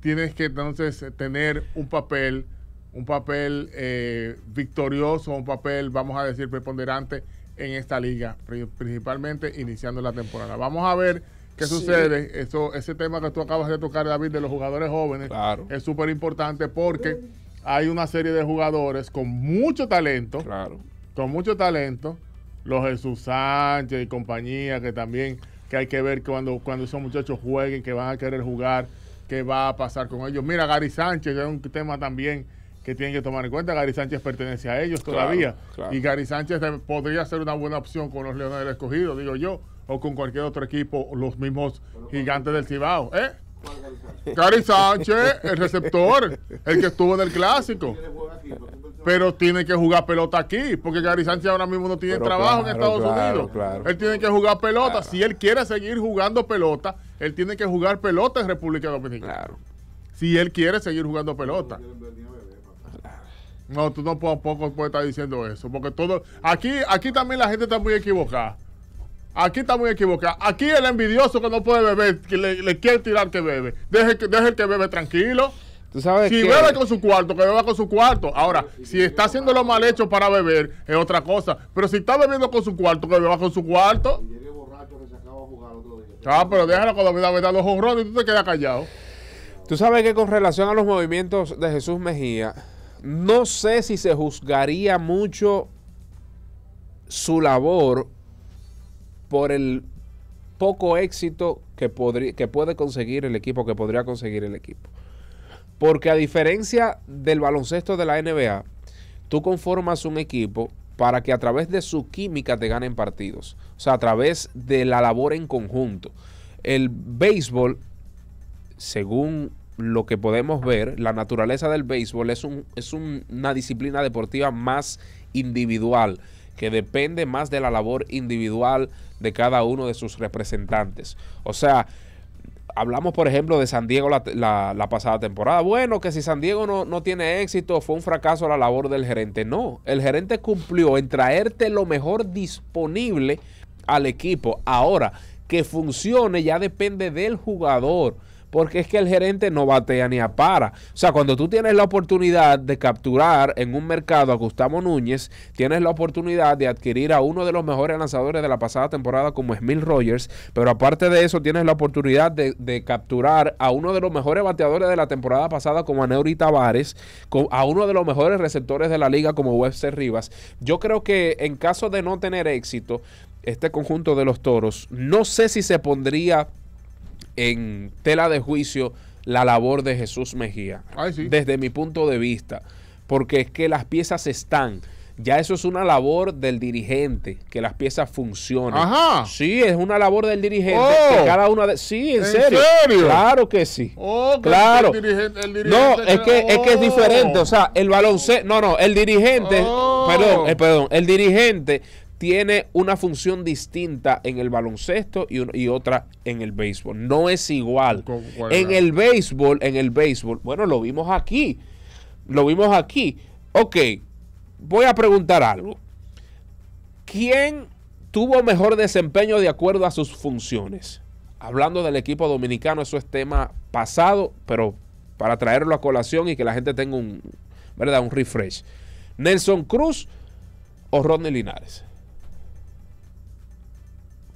tienes que entonces tener un papel, un papel eh, victorioso, un papel, vamos a decir, preponderante en esta liga, pri- principalmente iniciando la temporada. Vamos a ver qué Sí. sucede. Eso, ese tema que tú acabas de tocar, David, de los jugadores jóvenes, Claro. es súper importante porque hay una serie de jugadores con mucho talento, Claro. con mucho talento, los Jesús Sánchez y compañía, que también que hay que ver cuando, cuando esos muchachos jueguen, que van a querer jugar, qué va a pasar con ellos. Mira, Gary Sánchez es un tema también que tienen que tomar en cuenta. Gary Sánchez pertenece a ellos Claro, todavía. claro. Y Gary Sánchez podría ser una buena opción con los Leones del Escogido, digo yo, o con cualquier otro equipo, los mismos gigantes del Cibao. ¿Eh? ¿Cuál es el Gary Sánchez, el receptor, el que estuvo en el clásico. Pero tiene que jugar pelota aquí, porque Gary Sánchez ahora mismo no tiene Pero trabajo en Estados claro, Unidos. claro. Él tiene que jugar pelota. Claro. Si él quiere seguir jugando pelota, él tiene que jugar pelota en República Dominicana. Claro. Si él quiere seguir jugando pelota. Papá. No, tú no puedes, poco puedes estar diciendo eso, porque todo... Aquí, aquí también la gente está muy equivocada. Aquí está muy equivocada. Aquí el envidioso que no puede beber, que le, le quiere tirar que bebe. Deje, que- deje el que bebe tranquilo. Tú sabes Si que bebe con su cuarto, que beba con su cuarto. Ahora, si está haciendo lo mal hecho para beber, es otra cosa. Pero si está bebiendo con su cuarto, que beba con su cuarto. Y llegué borracho que se acaba de jugar otro día. Ah, pero déjalo cuando vida me da los honrones y tú te quedas callado. Tú sabes que con relación a los movimientos de Jesús Mejía, no sé si se juzgaría mucho su labor por el poco éxito que, que puede conseguir el equipo, que podría conseguir el equipo. Porque a diferencia del baloncesto de la NBA, tú conformas un equipo para que a través de su química te ganen partidos. O sea, a través de la labor en conjunto. El béisbol según lo que podemos ver, la naturaleza del béisbol es, un, es un- una disciplina deportiva más individual, que depende más de la labor individual de cada uno de sus representantes. O sea, hablamos, por ejemplo, de San Diego la, la- pasada temporada. Bueno, que si San Diego no, no tiene éxito, fue un fracaso la labor del gerente. No, el gerente cumplió en traerte lo mejor disponible al equipo. Ahora, que funcione ya depende del jugador. Porque es que el gerente no batea ni para. O sea, cuando tú tienes la oportunidad de capturar en un mercado a Gustavo Núñez, tienes la oportunidad de adquirir a uno de los mejores lanzadores de la pasada temporada como Smil Rogers, pero aparte de eso tienes la oportunidad de, capturar a uno de los mejores bateadores de la temporada pasada como Aneuri Tavares, a uno de los mejores receptores de la liga como Webster Rivas. Yo creo que en caso de no tener éxito, este conjunto de los toros, no sé si se pondría en tela de juicio la labor de Jesús Mejía. Ay, sí. Desde mi punto de vista. Porque es que las piezas están. Ya eso es una labor del dirigente, que las piezas funcionen. Ajá. Sí, es una labor del dirigente. Oh. que cada una de. Sí, en, ¿En serio. serio? Claro que sí. Oh, que claro. el dirigente- el no, es que, es que es Oh. diferente. O sea, el baloncesto. No, no, el dirigente. Oh. Perdón, eh, perdón. El dirigente tiene una función distinta en el baloncesto y, un- y otra en el béisbol. No es igual. ¿Cu- cuál En el béisbol, en el béisbol, bueno, lo vimos aquí. Lo vimos aquí. Ok, voy a preguntar algo. ¿Quién tuvo mejor desempeño de acuerdo a sus funciones? Hablando del equipo dominicano, eso es tema pasado, pero para traerlo a colación y que la gente tenga un, ¿verdad? un refresh. Nelson Cruz o Rodney Linares.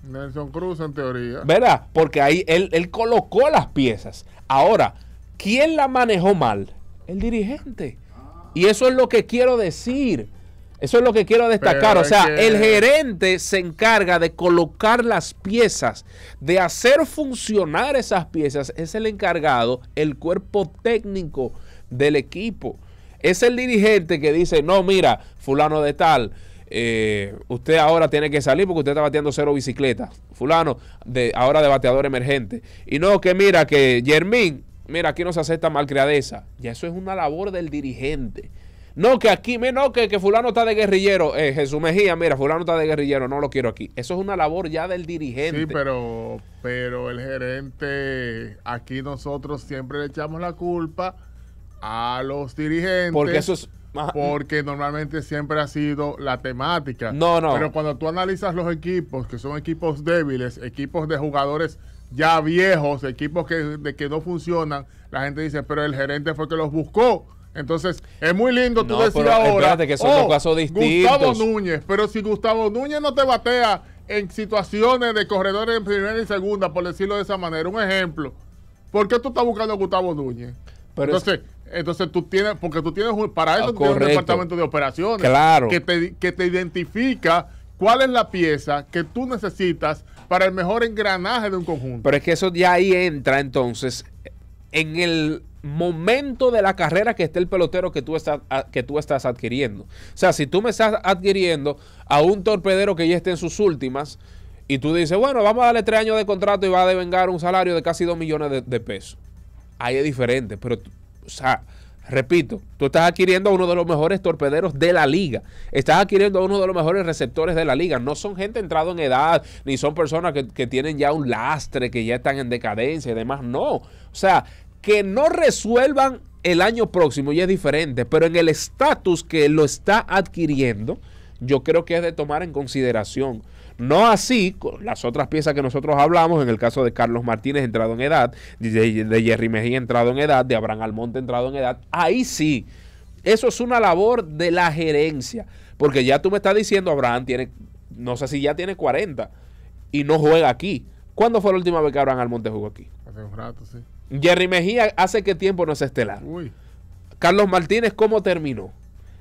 Nelson Cruz, en teoría. ¿Verdad? Porque ahí él, él colocó las piezas. Ahora, ¿quién la manejó mal? El dirigente. Y eso es lo que quiero decir. Eso es lo que quiero destacar. Pero o sea, que- el gerente se encarga de colocar las piezas, de hacer funcionar esas piezas. Es el encargado, el cuerpo técnico del equipo. Es el dirigente que dice, no, mira, fulano de tal, eh, usted ahora tiene que salir porque usted está bateando cero bicicletas. Fulano, de, ahora de bateador emergente. Y no, que mira, que Germín, mira, aquí no se acepta malcriadeza. Ya eso es una labor del dirigente. No, que aquí, no, que, que fulano está de guerrillero. Eh, Jesús Mejía, mira, fulano está de guerrillero, no lo quiero aquí. Eso es una labor ya del dirigente. Sí, pero, pero el gerente, aquí nosotros siempre le echamos la culpa a los dirigentes. Porque eso es-. Porque normalmente siempre ha sido la temática. No, no. Pero cuando tú analizas los equipos, que son equipos débiles, equipos de jugadores ya viejos, equipos que, de que no funcionan, la gente dice, pero el gerente fue que los buscó. Entonces, es muy lindo tú No, decir ahora. espérate, que son "Oh, dos casos distintos". Gustavo Núñez, pero si Gustavo Núñez no te batea en situaciones de corredores en primera y segunda, por decirlo de esa manera, un ejemplo, ¿por qué tú estás buscando a Gustavo Núñez? Pero es- entonces, tú tienes, porque tú tienes un- para eso Ah, tú tienes un departamento de operaciones Claro. que te, que te identifica cuál es la pieza que tú necesitas para el mejor engranaje de un conjunto. Pero es que eso ya ahí entra entonces en el momento de la carrera que esté el pelotero que tú estás que tú estás adquiriendo. O sea, si tú me estás adquiriendo a un torpedero que ya esté en sus últimas y tú dices, bueno, vamos a darle tres años de contrato y va a devengar un salario de casi dos millones de, de pesos. Ahí es diferente, pero, tú- o sea, repito, tú estás adquiriendo a uno de los mejores torpederos de la liga. Estás adquiriendo a uno de los mejores receptores de la liga. No son gente entrado en edad, ni son personas que, que tienen ya un lastre, que ya están en decadencia y demás. No. O sea, que no resuelvan el año próximo ya es diferente, pero en el estatus que lo está adquiriendo, yo creo que es de tomar en consideración. No así con las otras piezas que nosotros hablamos, en el caso de Carlos Martínez entrado en edad, de, de Jerry Mejía entrado en edad, de Abraham Almonte entrado en edad. Ahí sí, eso es una labor de la gerencia. Porque ya tú me estás diciendo, Abraham tiene, no sé si ya tiene 40 y no juega aquí. ¿Cuándo fue la última vez que Abraham Almonte jugó aquí? Hace un rato, sí. Jerry Mejía hace qué tiempo no es estelar. Uy. Carlos Martínez, ¿cómo terminó?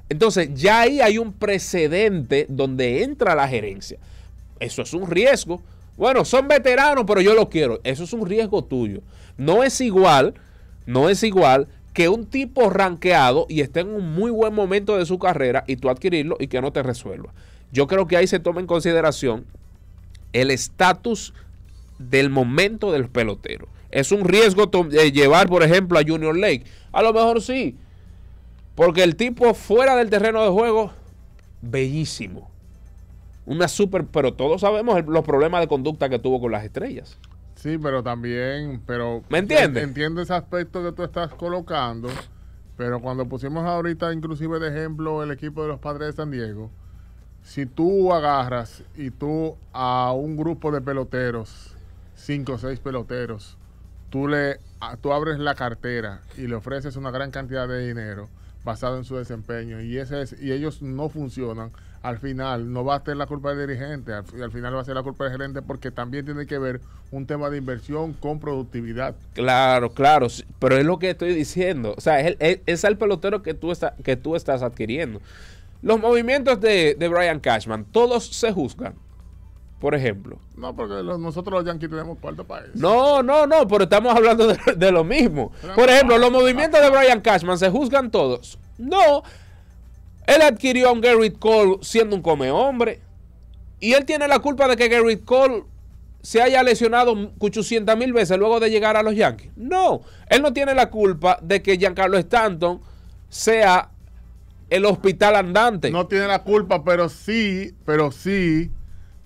Entonces, ya ahí hay un precedente donde entra la gerencia. Eso es un riesgo. Bueno, son veteranos, pero yo lo quiero. Eso es un riesgo tuyo. No es igual, no es igual que un tipo ranqueado y esté en un muy buen momento de su carrera y tú adquirirlo y que no te resuelva. Yo creo que ahí se toma en consideración el estatus del momento del pelotero. Es un riesgo eh, llevar, por ejemplo, a Junior Lake. A lo mejor sí. Porque el tipo fuera del terreno de juego, bellísimo. Una super, pero todos sabemos el- los problemas de conducta que tuvo con las estrellas. Sí, pero también, pero... ¿Me entiendes? Entiendo ese aspecto que tú estás colocando, pero cuando pusimos ahorita inclusive de ejemplo el equipo de los Padres de San Diego, si tú agarras y tú a un grupo de peloteros, cinco o seis peloteros, tú le tú abres la cartera y le ofreces una gran cantidad de dinero basado en su desempeño y ese es, y ellos no funcionan, al final no va a ser la culpa del dirigente, al, fi- al final va a ser la culpa del gerente porque también tiene que ver un tema de inversión con productividad. Claro, claro, pero es lo que estoy diciendo. O sea, es el, es el pelotero que tú, está- que tú estás adquiriendo. Los movimientos de, de Brian Cashman, todos se juzgan. Por ejemplo. No, porque los- nosotros los Yankees tenemos cuarto país. No, no, no, pero estamos hablando de, de lo mismo. Por ejemplo, los movimientos de Brian Cashman se juzgan todos. No, él adquirió a un Garrett Cole siendo un come hombre. Y él tiene la culpa de que Garrett Cole se haya lesionado 800 mil veces luego de llegar a los Yankees. No, él no tiene la culpa de que Giancarlo Stanton sea el hospital andante. No tiene la culpa, pero sí, pero sí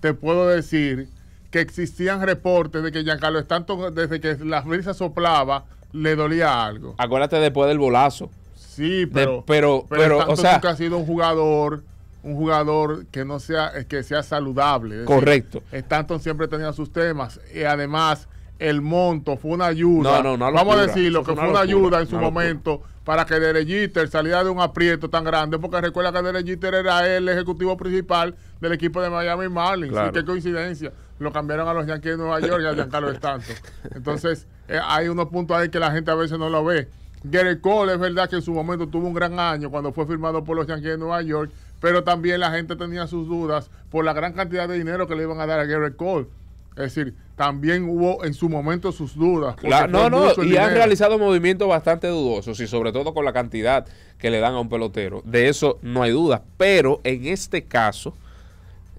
te puedo decir que existían reportes de que Giancarlo Stanton, desde que la brisa soplaba, le dolía algo. Acuérdate después del bolazo. Sí, pero, pero- pero, Stanton o sea- nunca ha sido un jugador, un jugador que no sea, que sea saludable. Es decir, Correcto. Stanton siempre tenía sus temas y además el monto fue una ayuda. No, no, una Vamos a decirlo, que fue una ayuda en su momento para que Derek Jeter saliera de un aprieto tan grande, porque recuerda que Derek Jeter era el ejecutivo principal del equipo de Miami Marlins. Claro. Y qué coincidencia. Lo cambiaron a los Yankees de Nueva York y a Giancarlo Stanton. Entonces, eh, hay unos puntos ahí que la gente a veces no lo ve. Gary Cole es verdad que en su momento tuvo un gran año cuando fue firmado por los Yankees de Nueva York, pero también la gente tenía sus dudas por la gran cantidad de dinero que le iban a dar a Gary Cole. Es decir, también hubo en su momento sus dudas. Claro, no, no, y han realizado movimientos bastante dudosos y sobre todo con la cantidad que le dan a un pelotero. De eso no hay duda. Pero en este caso,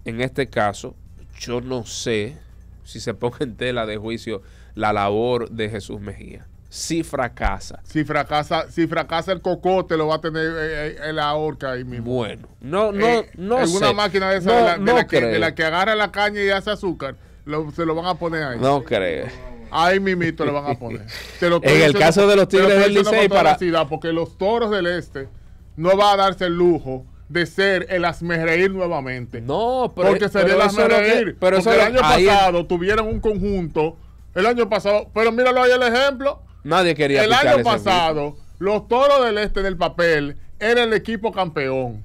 en este caso, yo no sé si se ponga en tela de juicio la labor de Jesús Mejía. Si fracasa. Si fracasa, si fracasa el cocote, lo va a tener eh, eh, en la horca ahí mismo. Bueno, no, no, Eh, no en sé. máquina de, esa, No, de, la, de no la que, creo. de la que agarra la caña y hace azúcar, lo- se lo van a poner ahí. No creo. Ahí mismito le van a poner. Te lo estoy En el caso de los Tigres del Licey, para- Porque los toros del este no va a darse el lujo de ser el asmerreír nuevamente. No, pero, porque sería el asmerreír. pero porque el año pasado tuvieron un conjunto. El año pasado, pero míralo ahí el ejemplo. nadie quería El año pasado, los toros del este del papel era el equipo campeón.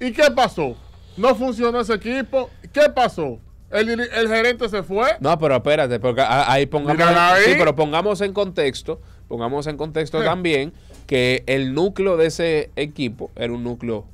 ¿Y qué pasó? No funcionó ese equipo. ¿Qué pasó? El, gerente se fue. No, pero espérate, porque ahí pongamos. Ahí. Sí, pero pongamos en contexto, pongamos en contexto también que el núcleo de ese equipo era un núcleo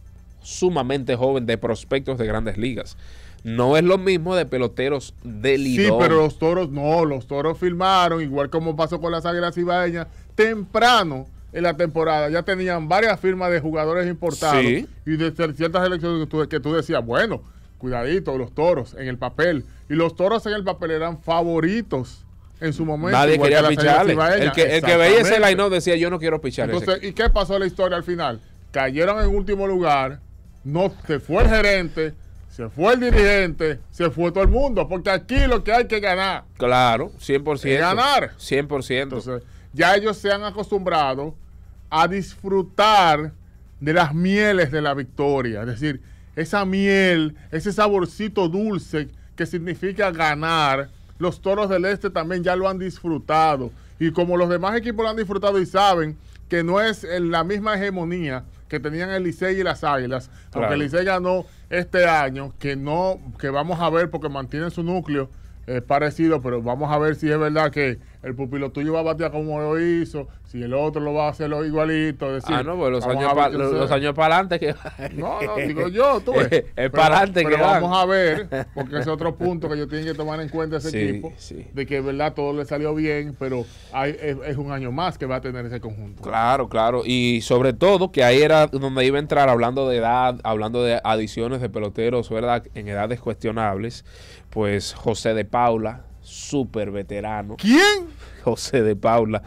sumamente joven de prospectos de grandes ligas. No es lo mismo de peloteros de Sí, Lidón. pero los toros no, los toros firmaron, igual como pasó con las águilas ibaeñas, temprano en la temporada. Ya tenían varias firmas de jugadores importados Sí. y de ciertas elecciones que tú, que tú decías, bueno, cuidadito, los toros en el papel. Y los toros en el papel eran favoritos en su momento. Nadie quería que picharle. El que, el que veía ese line decía, yo no quiero pichar ese Entonces, equipo". ¿y qué pasó en la historia al final? Cayeron en último lugar, no se fue el gerente, se fue el dirigente, se fue todo el mundo, porque aquí lo que hay que ganar. Claro, 100%. Es ganar. 100%. Entonces, ya ellos se han acostumbrado a disfrutar de las mieles de la victoria. Es decir, esa miel, ese saborcito dulce que significa ganar. Los toros del este también ya lo han disfrutado. Y como los demás equipos lo han disfrutado y saben que no es en la misma hegemonía que tenían el Licey y las Águilas, Claro. aunque el Licey ganó este año, que no, que vamos a ver porque mantienen su núcleo eh, parecido, pero vamos a ver si es verdad que el pupilo tuyo va a batear como lo hizo, si el otro lo va a hacer igualito. decir, ah, no, pues los años, a ver pa- qué los, años para adelante que... No, no, digo yo, tú ves. Es para adelante que van. vamos a ver, porque ese es otro punto que ellos tienen que tomar en cuenta ese Sí, equipo, sí. de que verdad todo le salió bien, pero hay, es, es un año más que va a tener ese conjunto. Claro, claro. Y sobre todo que ahí era donde iba a entrar hablando de edad, hablando de adiciones de peloteros, ¿verdad? En edades cuestionables. Pues José de Paula, súper veterano. ¿Quién? José de Paula,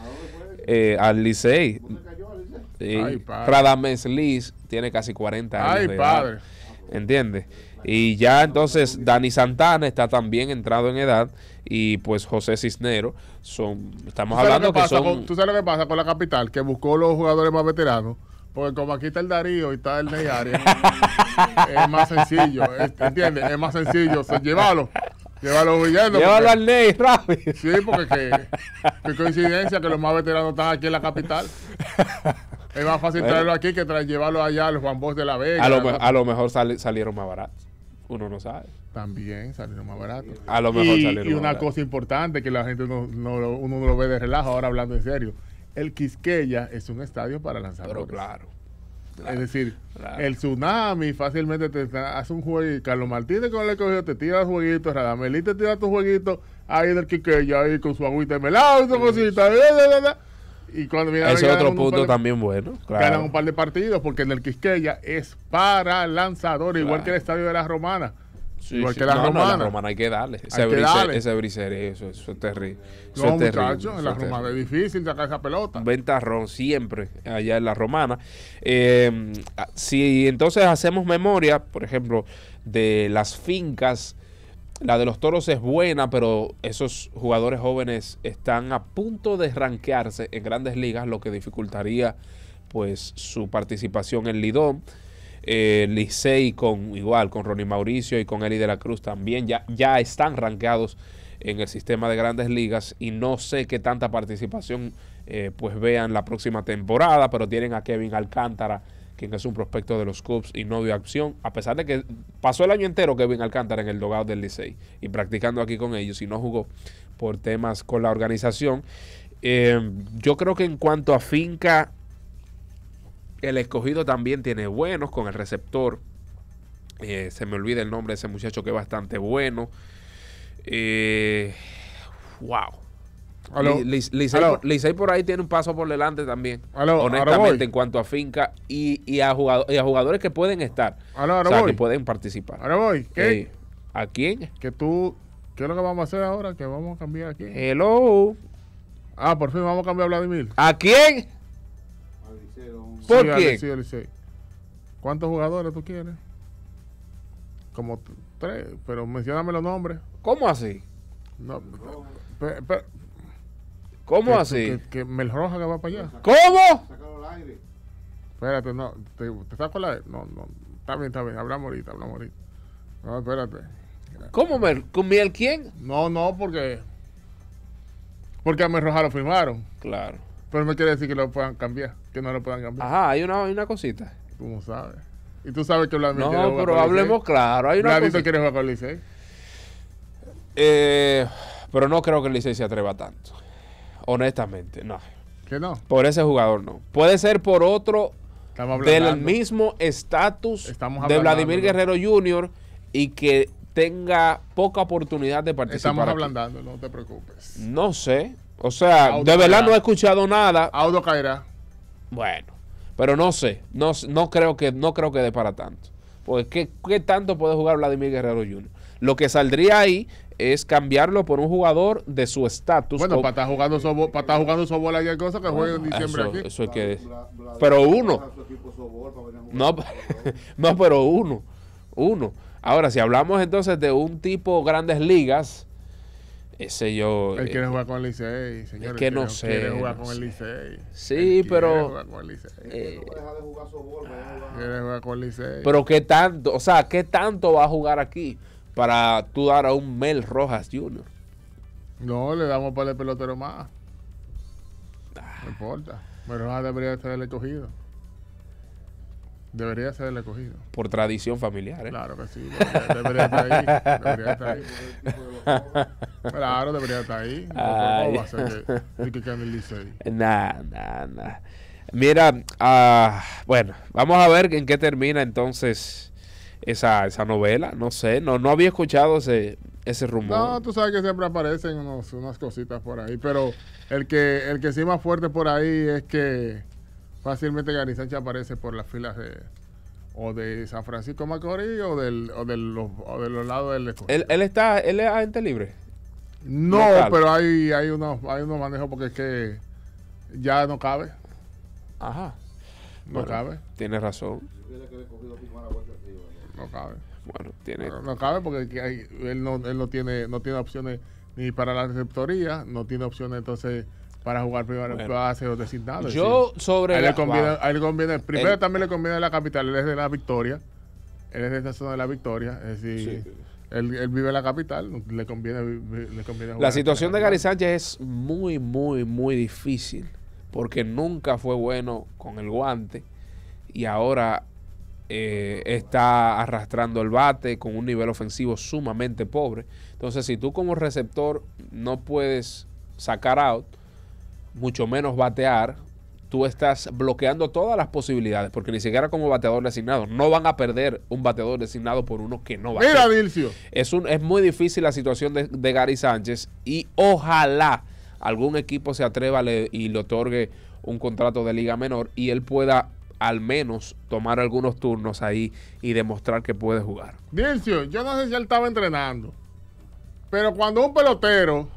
eh, al Licey. padre. Radames Liz tiene casi 40 años. Ay, de padre. edad. ¿Entiendes? Y ya entonces Dani Santana está también entrado en edad y pues José Cisnero son estamos ¿Tú sabes hablando que que pasa son con- ¿Tú sabes lo que pasa con la capital? Que buscó los jugadores más veteranos. Porque como aquí está el Darío y está el Ney Arias, es más sencillo. es- ¿Entiendes? Es más sencillo. O sea, llévalo. Llévalo huyendo. Llévalo porque- al Ney, rápido. Sí, porque que, qué coincidencia que los más veteranos están aquí en la capital. Es más fácil traerlo aquí que tra- llevarlo allá al Juan Bosch de la Vega. A lo, me- a lo mejor sali- salieron más baratos. Uno no sabe. También salieron más baratos. A lo mejor y, salieron y una cosa importante que la gente no, no uno no lo ve de relajo, ahora hablando en serio. El Quisqueya es un estadio para lanzadores. Pero claro. Es decir, claro. el tsunami fácilmente te hace un juego. Carlos Martínez con el cogido te tira el jueguito, Radamelí te tira tu jueguito ahí del Quiqueya ahí con su agüita de melado y su cosita. Y cuando viene a ver, Ese es ganan otro punto de- también bueno. Ganan Claro. un par de partidos porque en el Quisqueya es para lanzadores, igual que el estadio de la Romana. Sí, igual sí. que la No, no, romana. la romana hay que darle. Ese, Hay que brice- darle. ese bricería, eso, eso es terrible. Eso No, es terrible, muchachos, en la Romana es difícil sacar esa pelota. ventarrón siempre allá en la romana. Eh, si entonces hacemos memoria, por ejemplo, de las fincas, la de los toros es buena, pero esos jugadores jóvenes están a punto de ranquearse en grandes ligas, lo que dificultaría pues su participación en Lidón. Eh, Licey con igual, con Ronnie Mauricio y con Eli de la Cruz también ya, ya están rankeados en el sistema de grandes ligas y no sé qué tanta participación eh, pues vean la próxima temporada, pero tienen a Kevin Alcántara, quien es un prospecto de los Cubs y no dio acción, a pesar de que pasó el año entero Kevin Alcántara en el dogado del Licey y practicando aquí con ellos y no jugó por temas con la organización. Eh, yo creo que en cuanto a finca, el escogido también tiene buenos con el receptor. Eh, se me olvida el nombre de ese muchacho que es bastante bueno. Eh, wow. Licey, por- ahí tiene un paso por delante también. Honestamente, en cuanto a finca y, y a jugador- y a jugadores que pueden estar. Aló, ahora o sea, voy. que pueden participar. Ahora voy. ¿Qué? Eh, ¿A quién? Que tú, ¿qué es lo que vamos a hacer ahora? Que vamos a cambiar aquí. Hello. Ah, por fin vamos a cambiar a Vladimir. ¿A quién? ¿Por Sí, quién? ¿Cuántos jugadores tú quieres? Como tres, pero mencióname los nombres. ¿Cómo así? No, pe- pe- ¿Cómo que- así? Que, que Mel Roja que va para allá. ¿Cómo? Espérate, no. ¿Te, te saco la.? No, no. Está bien, está bien. Hablamos ahorita, hablamos ahorita. No, espérate. ¿Cómo me, con Miel quién? No, no, porque. Porque a Roja lo firmaron. Claro. Pero no quiere decir que lo puedan cambiar. Que no lo puedan cambiar. Ajá, hay una, hay una cosita. Tú no sabes. Y tú sabes que Vladimir quiere No, jugar pero con Licey. hablemos claro. Hay una cosita. quiere jugar con Licey. Eh, pero no creo que el Licey se atreva tanto. Honestamente, no. Que no. Por ese jugador no. Puede ser por otro del mismo estatus de Vladimir ¿no? Guerrero Jr. y que tenga poca oportunidad de participar. Estamos aquí. hablando, no te preocupes. No sé. O sea, de verdad caerá. no he escuchado nada. Audo caerá. Bueno, pero no sé. No, no creo que no creo que dé para tanto. Porque ¿qué, qué tanto puede jugar Vladimir Guerrero Jr.? Lo que saldría ahí es cambiarlo por un jugador de su estatus. Bueno, para estar jugando softball, para estar jugando softball hay cosa que juegue en diciembre eso, aquí. eso es que... Pero uno. Su. No, no, pero uno. Uno. Ahora, si hablamos entonces de un tipo grandes ligas, ese yo... Él eh, quiere jugar con el Licey, señor. que Él no sé, Quiere jugar con el. Licey. Sí, pero- jugar con el Licey. eh, Quiere jugar con el Licey. pero qué tanto, o sea, qué tanto va a jugar aquí para tú dar a un Mel Rojas Jr. No, le damos para el pelotero más. Ah. No importa. Pero Rojas debería ser el escogido. Debería ser el escogido. por tradición familiar. ¿eh? Claro que sí. Debería, debería estar ahí. Debería estar ahí. Claro, debería estar ahí. No, Ay. ¿Cómo va a ser que, que quede en el Licey? Nah, nah, nah. Mira, ah, bueno, vamos a ver en qué termina entonces esa, esa novela. No sé, no, no había escuchado ese, ese rumor. No, tú sabes que siempre aparecen unos- unas cositas por ahí, pero el que el que sí más fuerte por ahí es que fácilmente Gary Sánchez aparece por las filas de o de San Francisco Macorís o del o de los, o de los lados del escogido. él, él está, él es agente libre. No, local. pero hay hay unos hay unos manejos porque es que ya no cabe, Ajá. no Bueno, cabe, Tiene razón. No cabe. Bueno, tiene. No, no cabe porque hay- él no él no tiene no tiene opciones ni para la receptoría, no tiene opciones entonces para jugar primero Bueno. base o designado. es Yo decir, sobre A él, la- le conviene, wow. a él le conviene- primero también le conviene la capital, él es de la Victoria, él es de esa zona de la Victoria, es decir, Sí. él, él vive en la capital, le conviene, vi- le conviene jugar La situación de. Gary Sánchez es muy, muy, muy difícil porque nunca fue bueno con el guante y ahora eh, está arrastrando el bate con un nivel ofensivo sumamente pobre. Entonces, si tú como receptor no puedes sacar out, mucho menos batear, tú estás bloqueando todas las posibilidades porque ni siquiera como bateador designado no van a perder un bateador designado por uno que no va Mira, Dilcio, es, un, es muy difícil la situación de, de Gary Sánchez y ojalá algún equipo se atreva le- y le otorgue un contrato de liga menor y él pueda al menos tomar algunos turnos ahí y demostrar que puede jugar. Dilcio, yo no sé si él estaba entrenando, pero cuando un pelotero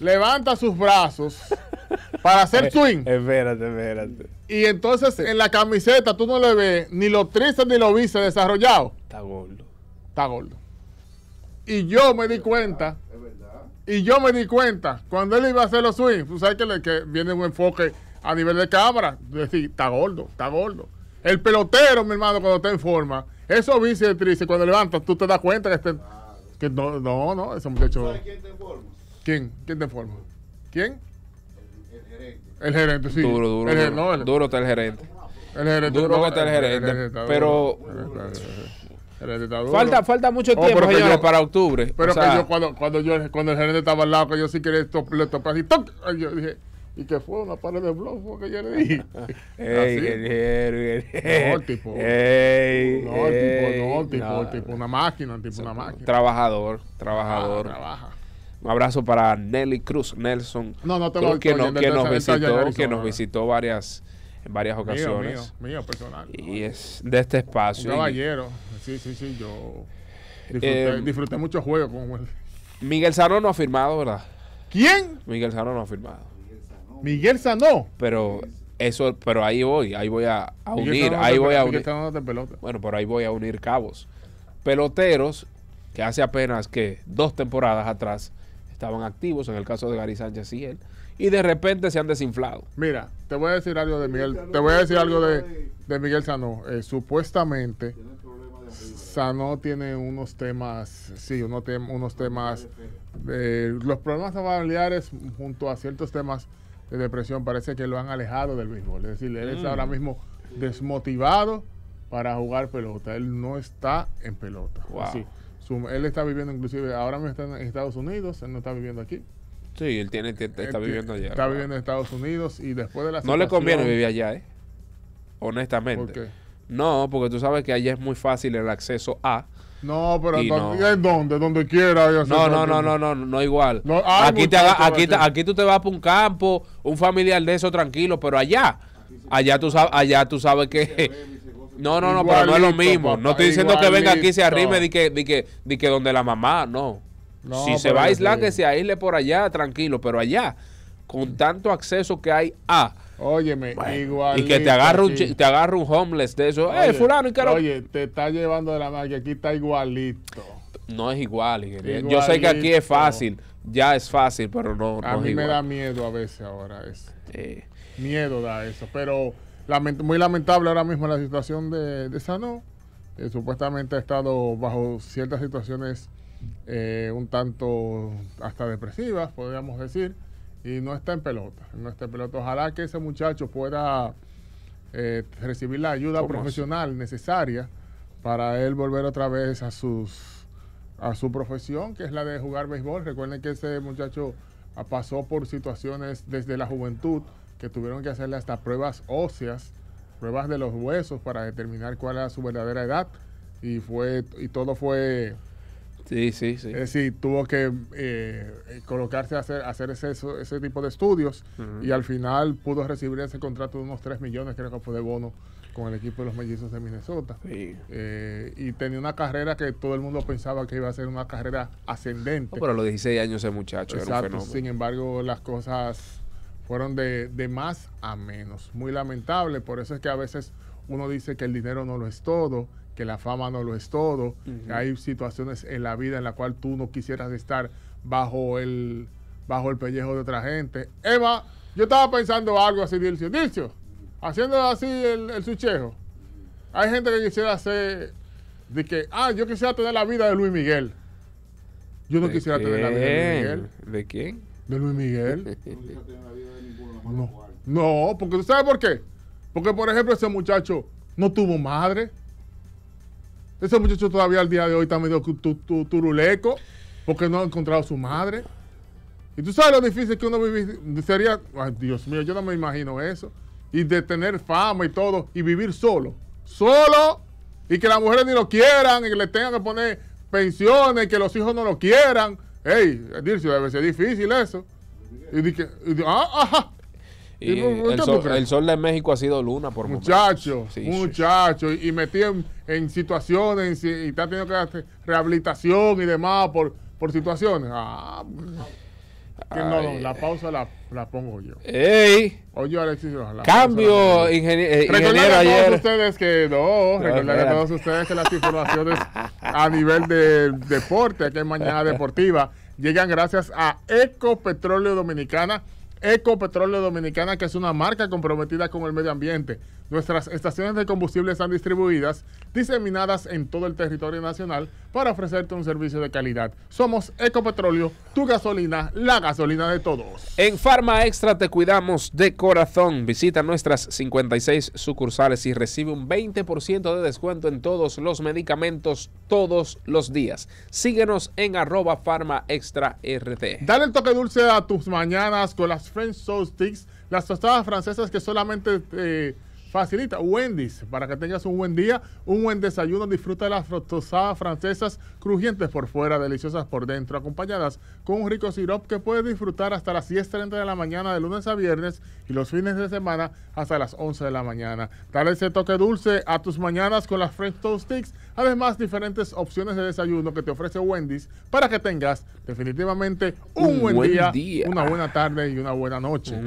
levanta sus brazos para hacer swing, Espérate, espérate. y entonces en la camiseta tú no le ves ni los tríceps ni los bíceps desarrollados, Está gordo. está gordo. Y yo me di cuenta, Es verdad. y yo me di cuenta, cuando él iba a hacer los swings, tú sabes que, le- que viene un enfoque a nivel de cámara, decir, está gordo, está gordo. El pelotero, mi hermano, cuando está en forma, esos bíceps y tríceps, cuando levantas, tú te das cuenta que, este- que no, no, no, ese muchacho, ¿Sabes quién te informa? ¿quién? ¿Quién te forma? ¿Quién? El, gerente. Sí. Duro, duro, El, duro. no, el- Duro está el gerente. el gerente. duro no, que está el gerente, pero-. El gerente duro. Falta, falta mucho Oh, tiempo, pero que señores, yo- para octubre. Pero O sea, que yo cuando, cuando yo cuando el gerente estaba al lado, que yo sí quería esto, le topé así, ¡toc! Yo dije, ¿y qué fue? Una pared de blog, fue que yo le dije. Ey, Así. ingeniero. No, el tipo- Ey, No, el tipo, no, el tipo, no. el tipo, una máquina, el tipo, una máquina. Trabajador, trabajador. Ah, trabaja. Un abrazo para Nelly Cruz, Nelson. No, no te Cruz, que, no- que nos visitó, que nos visitó varias, en varias ocasiones. mío, mío, personal. Y es de este espacio. caballero. Sí, sí, sí, yo disfruté, Eh, disfruté mucho juego con él. Miguel Sano no ha firmado, ¿verdad? ¿Quién? Miguel Sano no ha firmado. Miguel Sanó. Pero eso, pero ahí voy, ahí voy a, unir, Sanó ahí voy a unir. Sanó pelota. Bueno, pero ahí voy a unir cabos. Peloteros que hace apenas que dos temporadas atrás estaban activos, en el caso de Gary Sánchez y él, y de repente se han desinflado. Mira, te voy a decir algo de Miguel. Te voy a decir algo de, de Miguel Sanó. Eh, supuestamente. Sanó tiene unos temas, sí, unos, tem- unos temas, de, los problemas familiares junto a ciertos temas de depresión parece que lo han alejado del béisbol. Es decir, él está ahora mismo desmotivado para jugar pelota. Él no está en pelota. Wow. Su- él está viviendo inclusive, ahora mismo está en Estados Unidos, él no está viviendo aquí. Sí, él tiene, está Él viviendo allá. Está viviendo en Estados Unidos y después de la No le conviene vivir allá, ¿eh? Honestamente. ¿Por qué? No, porque tú sabes que allá es muy fácil el acceso a. No, pero ¿dónde- no. ¿en dónde? Donde quiera. No, no, no, no, no, no igual. No, ay, aquí, te haga- aquí, te- aquí. aquí tú te vas para un campo, un familiar de eso tranquilo, pero allá, allá tú sabes, allá tú sabes que. No, no, no, pero no es lo Igualito, mismo. papá, no estoy diciendo que venga aquí y se igualito. arrime de que, de que, de que donde la mamá, no. No, si se va a aislar, que se aísle por allá, tranquilo, pero allá, con tanto acceso que hay a. Óyeme, igual. y que te agarre un, te agarre un homeless de eso. Eh, fulano, ¿y lo-?" Oye, te está llevando de la mano que aquí está igualito. No es igual, ingeniero. Yo sé que aquí Igualito. es fácil, ya es fácil, pero no, A no es mí me da miedo a veces ahora eso. Eh, Miedo da eso. Pero lament- muy lamentable ahora mismo la situación de, de Sano. Eh, supuestamente ha estado bajo ciertas situaciones eh, un tanto hasta depresivas, podríamos decir, y no está en pelota. No está en pelota. Ojalá que ese muchacho pueda eh, recibir la ayuda ¿Cómo profesional necesaria para él volver otra vez a sus a su profesión, que es la de jugar béisbol. Recuerden que ese muchacho ah, pasó por situaciones desde la juventud que tuvieron que hacerle hasta pruebas óseas, pruebas de los huesos para determinar cuál era su verdadera edad y fue y todo fue sí, sí, sí. es decir, tuvo que eh, colocarse a hacer, hacer ese, ese tipo de estudios y al final pudo recibir ese contrato de unos 3 millones, creo que fue de bono con el equipo de los mellizos de Minnesota. Sí. Eh, y tenía una carrera que todo el mundo pensaba que iba a ser una carrera ascendente. No, pero a los 16 años ese muchacho era un fenómeno. Sin embargo, las cosas fueron de, de más a menos. Muy lamentable. Por eso es que a veces uno dice que el dinero no lo es todo, que la fama no lo es todo. que hay situaciones en la vida en la cual tú no quisieras estar bajo el, bajo el pellejo de otra gente. Emma, yo estaba pensando algo así, Dilcio. Dilcio, haciendo así el, el suchejo. Hay gente que quisiera hacer, de que, ah, yo quisiera tener la vida de Luis Miguel. Yo no ¿De quisiera tener la vida de Luis Miguel. ¿De quién? ¿De Luis Miguel? No No. porque tú sabes por qué. Porque, por ejemplo, ese muchacho no tuvo madre. Ese muchacho todavía al día de hoy está medio tu- tu- tu- turuleco porque no ha encontrado su madre. Y tú sabes lo difícil que uno vivir sería, ay Dios mío, yo no me imagino eso. Y de tener fama y todo y vivir solo. Solo y que las mujeres ni lo quieran y que le tengan que poner pensiones, que los hijos no lo quieran. Ey, Dircio, debe ser difícil eso. Y di que, y di- ah, ajá. Y ¿Y por- por el, sol, el de México ha sido luna por momentos. Muchacho, Sí, sí, muchacho, y, metido en, en situaciones y está teniendo que hacer rehabilitación y demás por, por situaciones. Ah, que no, Ay. la pausa la, la pongo yo. ¡Ey! Oye, Alexis, la la Cambio, pongo yo. ingenie- eh, ingeniero a todos ustedes que no, recordarle a todos ustedes que las informaciones a nivel de deporte, aquí en Mañana Deportiva, llegan gracias a Ecopetróleo Dominicana. Ecopetróleo Dominicana, que es una marca comprometida con el medio ambiente. Nuestras estaciones de combustible están distribuidas, diseminadas en todo el territorio nacional para ofrecerte un servicio de calidad. Somos Ecopetróleo, tu gasolina, la gasolina de todos. En Farma Extra te cuidamos de corazón. Visita nuestras 56 sucursales y recibe un 20% de descuento en todos los medicamentos todos los días. Síguenos en arroba Farma Extra RT. Dale el toque dulce a tus mañanas con las French Toast Sticks, las tostadas francesas que solamente te facilita Wendy's para que tengas un buen día, un buen desayuno. Disfruta de las tostadas francesas crujientes por fuera, deliciosas por dentro, acompañadas con un rico sirop que puedes disfrutar hasta las 10:30 de la mañana de lunes a viernes y los fines de semana hasta las 11 de la mañana. Dale ese toque dulce a tus mañanas con las French Toast Sticks. Además, diferentes opciones de desayuno que te ofrece Wendy's para que tengas definitivamente un, Un buen, buen día, día. una buena tarde y una buena noche.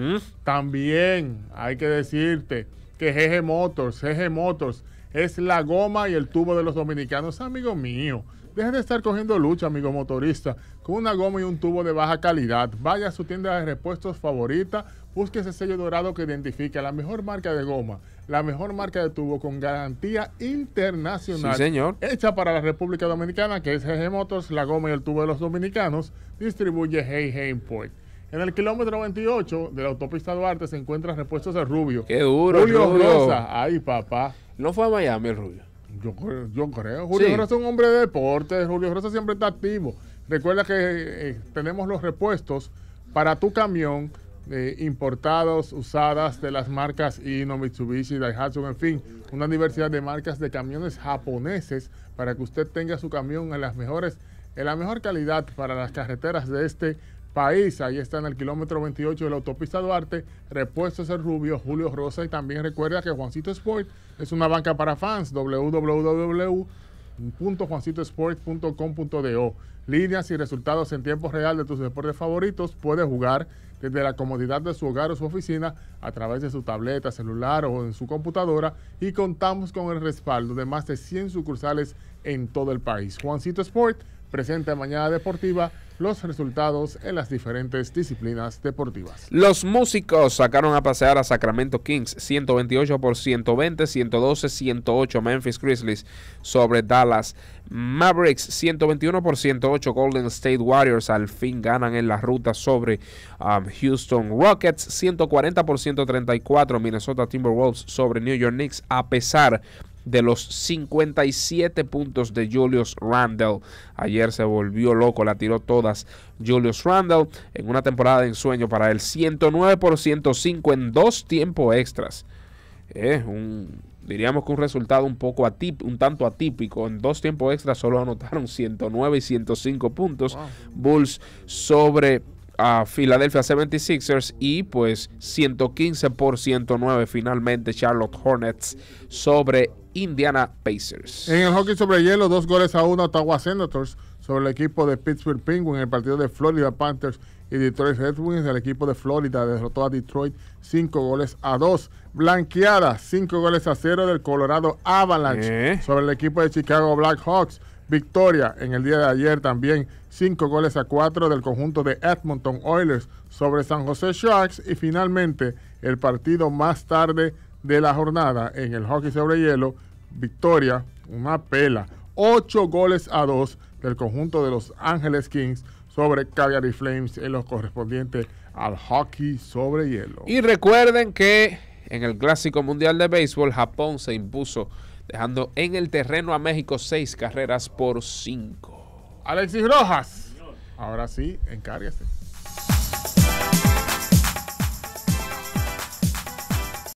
También hay que decirte que GG Motors, GG Motors es la goma y el tubo de los dominicanos, amigo mío. Deje de estar cogiendo lucha, amigo motorista, con una goma y un tubo de baja calidad. Vaya a su tienda de repuestos favorita, busque ese sello dorado que identifica la mejor marca de goma, la mejor marca de tubo con garantía internacional. Sí, señor. Hecha para la República Dominicana, que es GG Motors, la goma y el tubo de los dominicanos, distribuye Hey Hey Import. En el kilómetro 28 de la autopista Duarte se encuentra repuestos de Rubio. Qué duro, Julio Rubio. Rosa, ay papá. No fue a Miami el Rubio. Yo, creo- yo creo. Julio Sí. Rosa es un hombre de deporte. Julio Rosa siempre está activo. Recuerda que eh, tenemos los repuestos para tu camión eh, importados, usadas de las marcas Ino, Mitsubishi, Daihatsu, en fin, una diversidad de marcas de camiones japoneses para que usted tenga su camión en las mejores, en la mejor calidad para las carreteras de este país. Ahí está en el kilómetro 28 de la autopista Duarte, repuestos el Rubio, Julio Rosa y también recuerda que Juancito Sport es una banca para fans, www.juancitosport.com.do. Líneas y resultados en tiempo real de tus deportes favoritos. Puede jugar desde la comodidad de su hogar o su oficina a través de su tableta, celular o en su computadora y contamos con el respaldo de más de 100 sucursales en todo el país. Juancito Sport presenta en Mañana Deportiva los resultados en las diferentes disciplinas deportivas. Los músicos sacaron a pasear a Sacramento Kings 128 por 120, 112, 108 Memphis Grizzlies sobre Dallas Mavericks 121 por 108 Golden State Warriors al fin ganan en la ruta sobre um, Houston Rockets 140 por 134 Minnesota Timberwolves sobre New York Knicks a pesar de los 57 puntos de Julius Randle. Ayer se volvió loco, la tiró todas Julius Randle en una temporada de ensueño para el 109 por 105 en dos tiempos extras. Es un, diríamos que un resultado un poco atip, un tanto atípico. En dos tiempos extras solo anotaron 109 y 105 puntos. Bulls sobre a Philadelphia 76ers y pues 115 por 109 finalmente Charlotte Hornets sobre Indiana Pacers. En el hockey sobre hielo, dos goles a uno Ottawa Senators sobre el equipo de Pittsburgh Penguins en el partido de Florida Panthers y Detroit Red Wings. El equipo de Florida derrotó a Detroit cinco goles a dos. Blanqueada, cinco goles a cero del Colorado Avalanche Eh. sobre el equipo de Chicago Blackhawks. Victoria en el día de ayer también, cinco goles a cuatro del conjunto de Edmonton Oilers sobre San José Sharks. Y finalmente, el partido más tarde de la jornada en el hockey sobre hielo, victoria, una pela, ocho goles a dos del conjunto de Los Ángeles Kings sobre Calgary Flames en los correspondientes al hockey sobre hielo. Y recuerden que en el Clásico Mundial de Béisbol, Japón se impuso, dejando en el terreno a México seis carreras por cinco. Alexis Rojas, ahora sí, encárguese.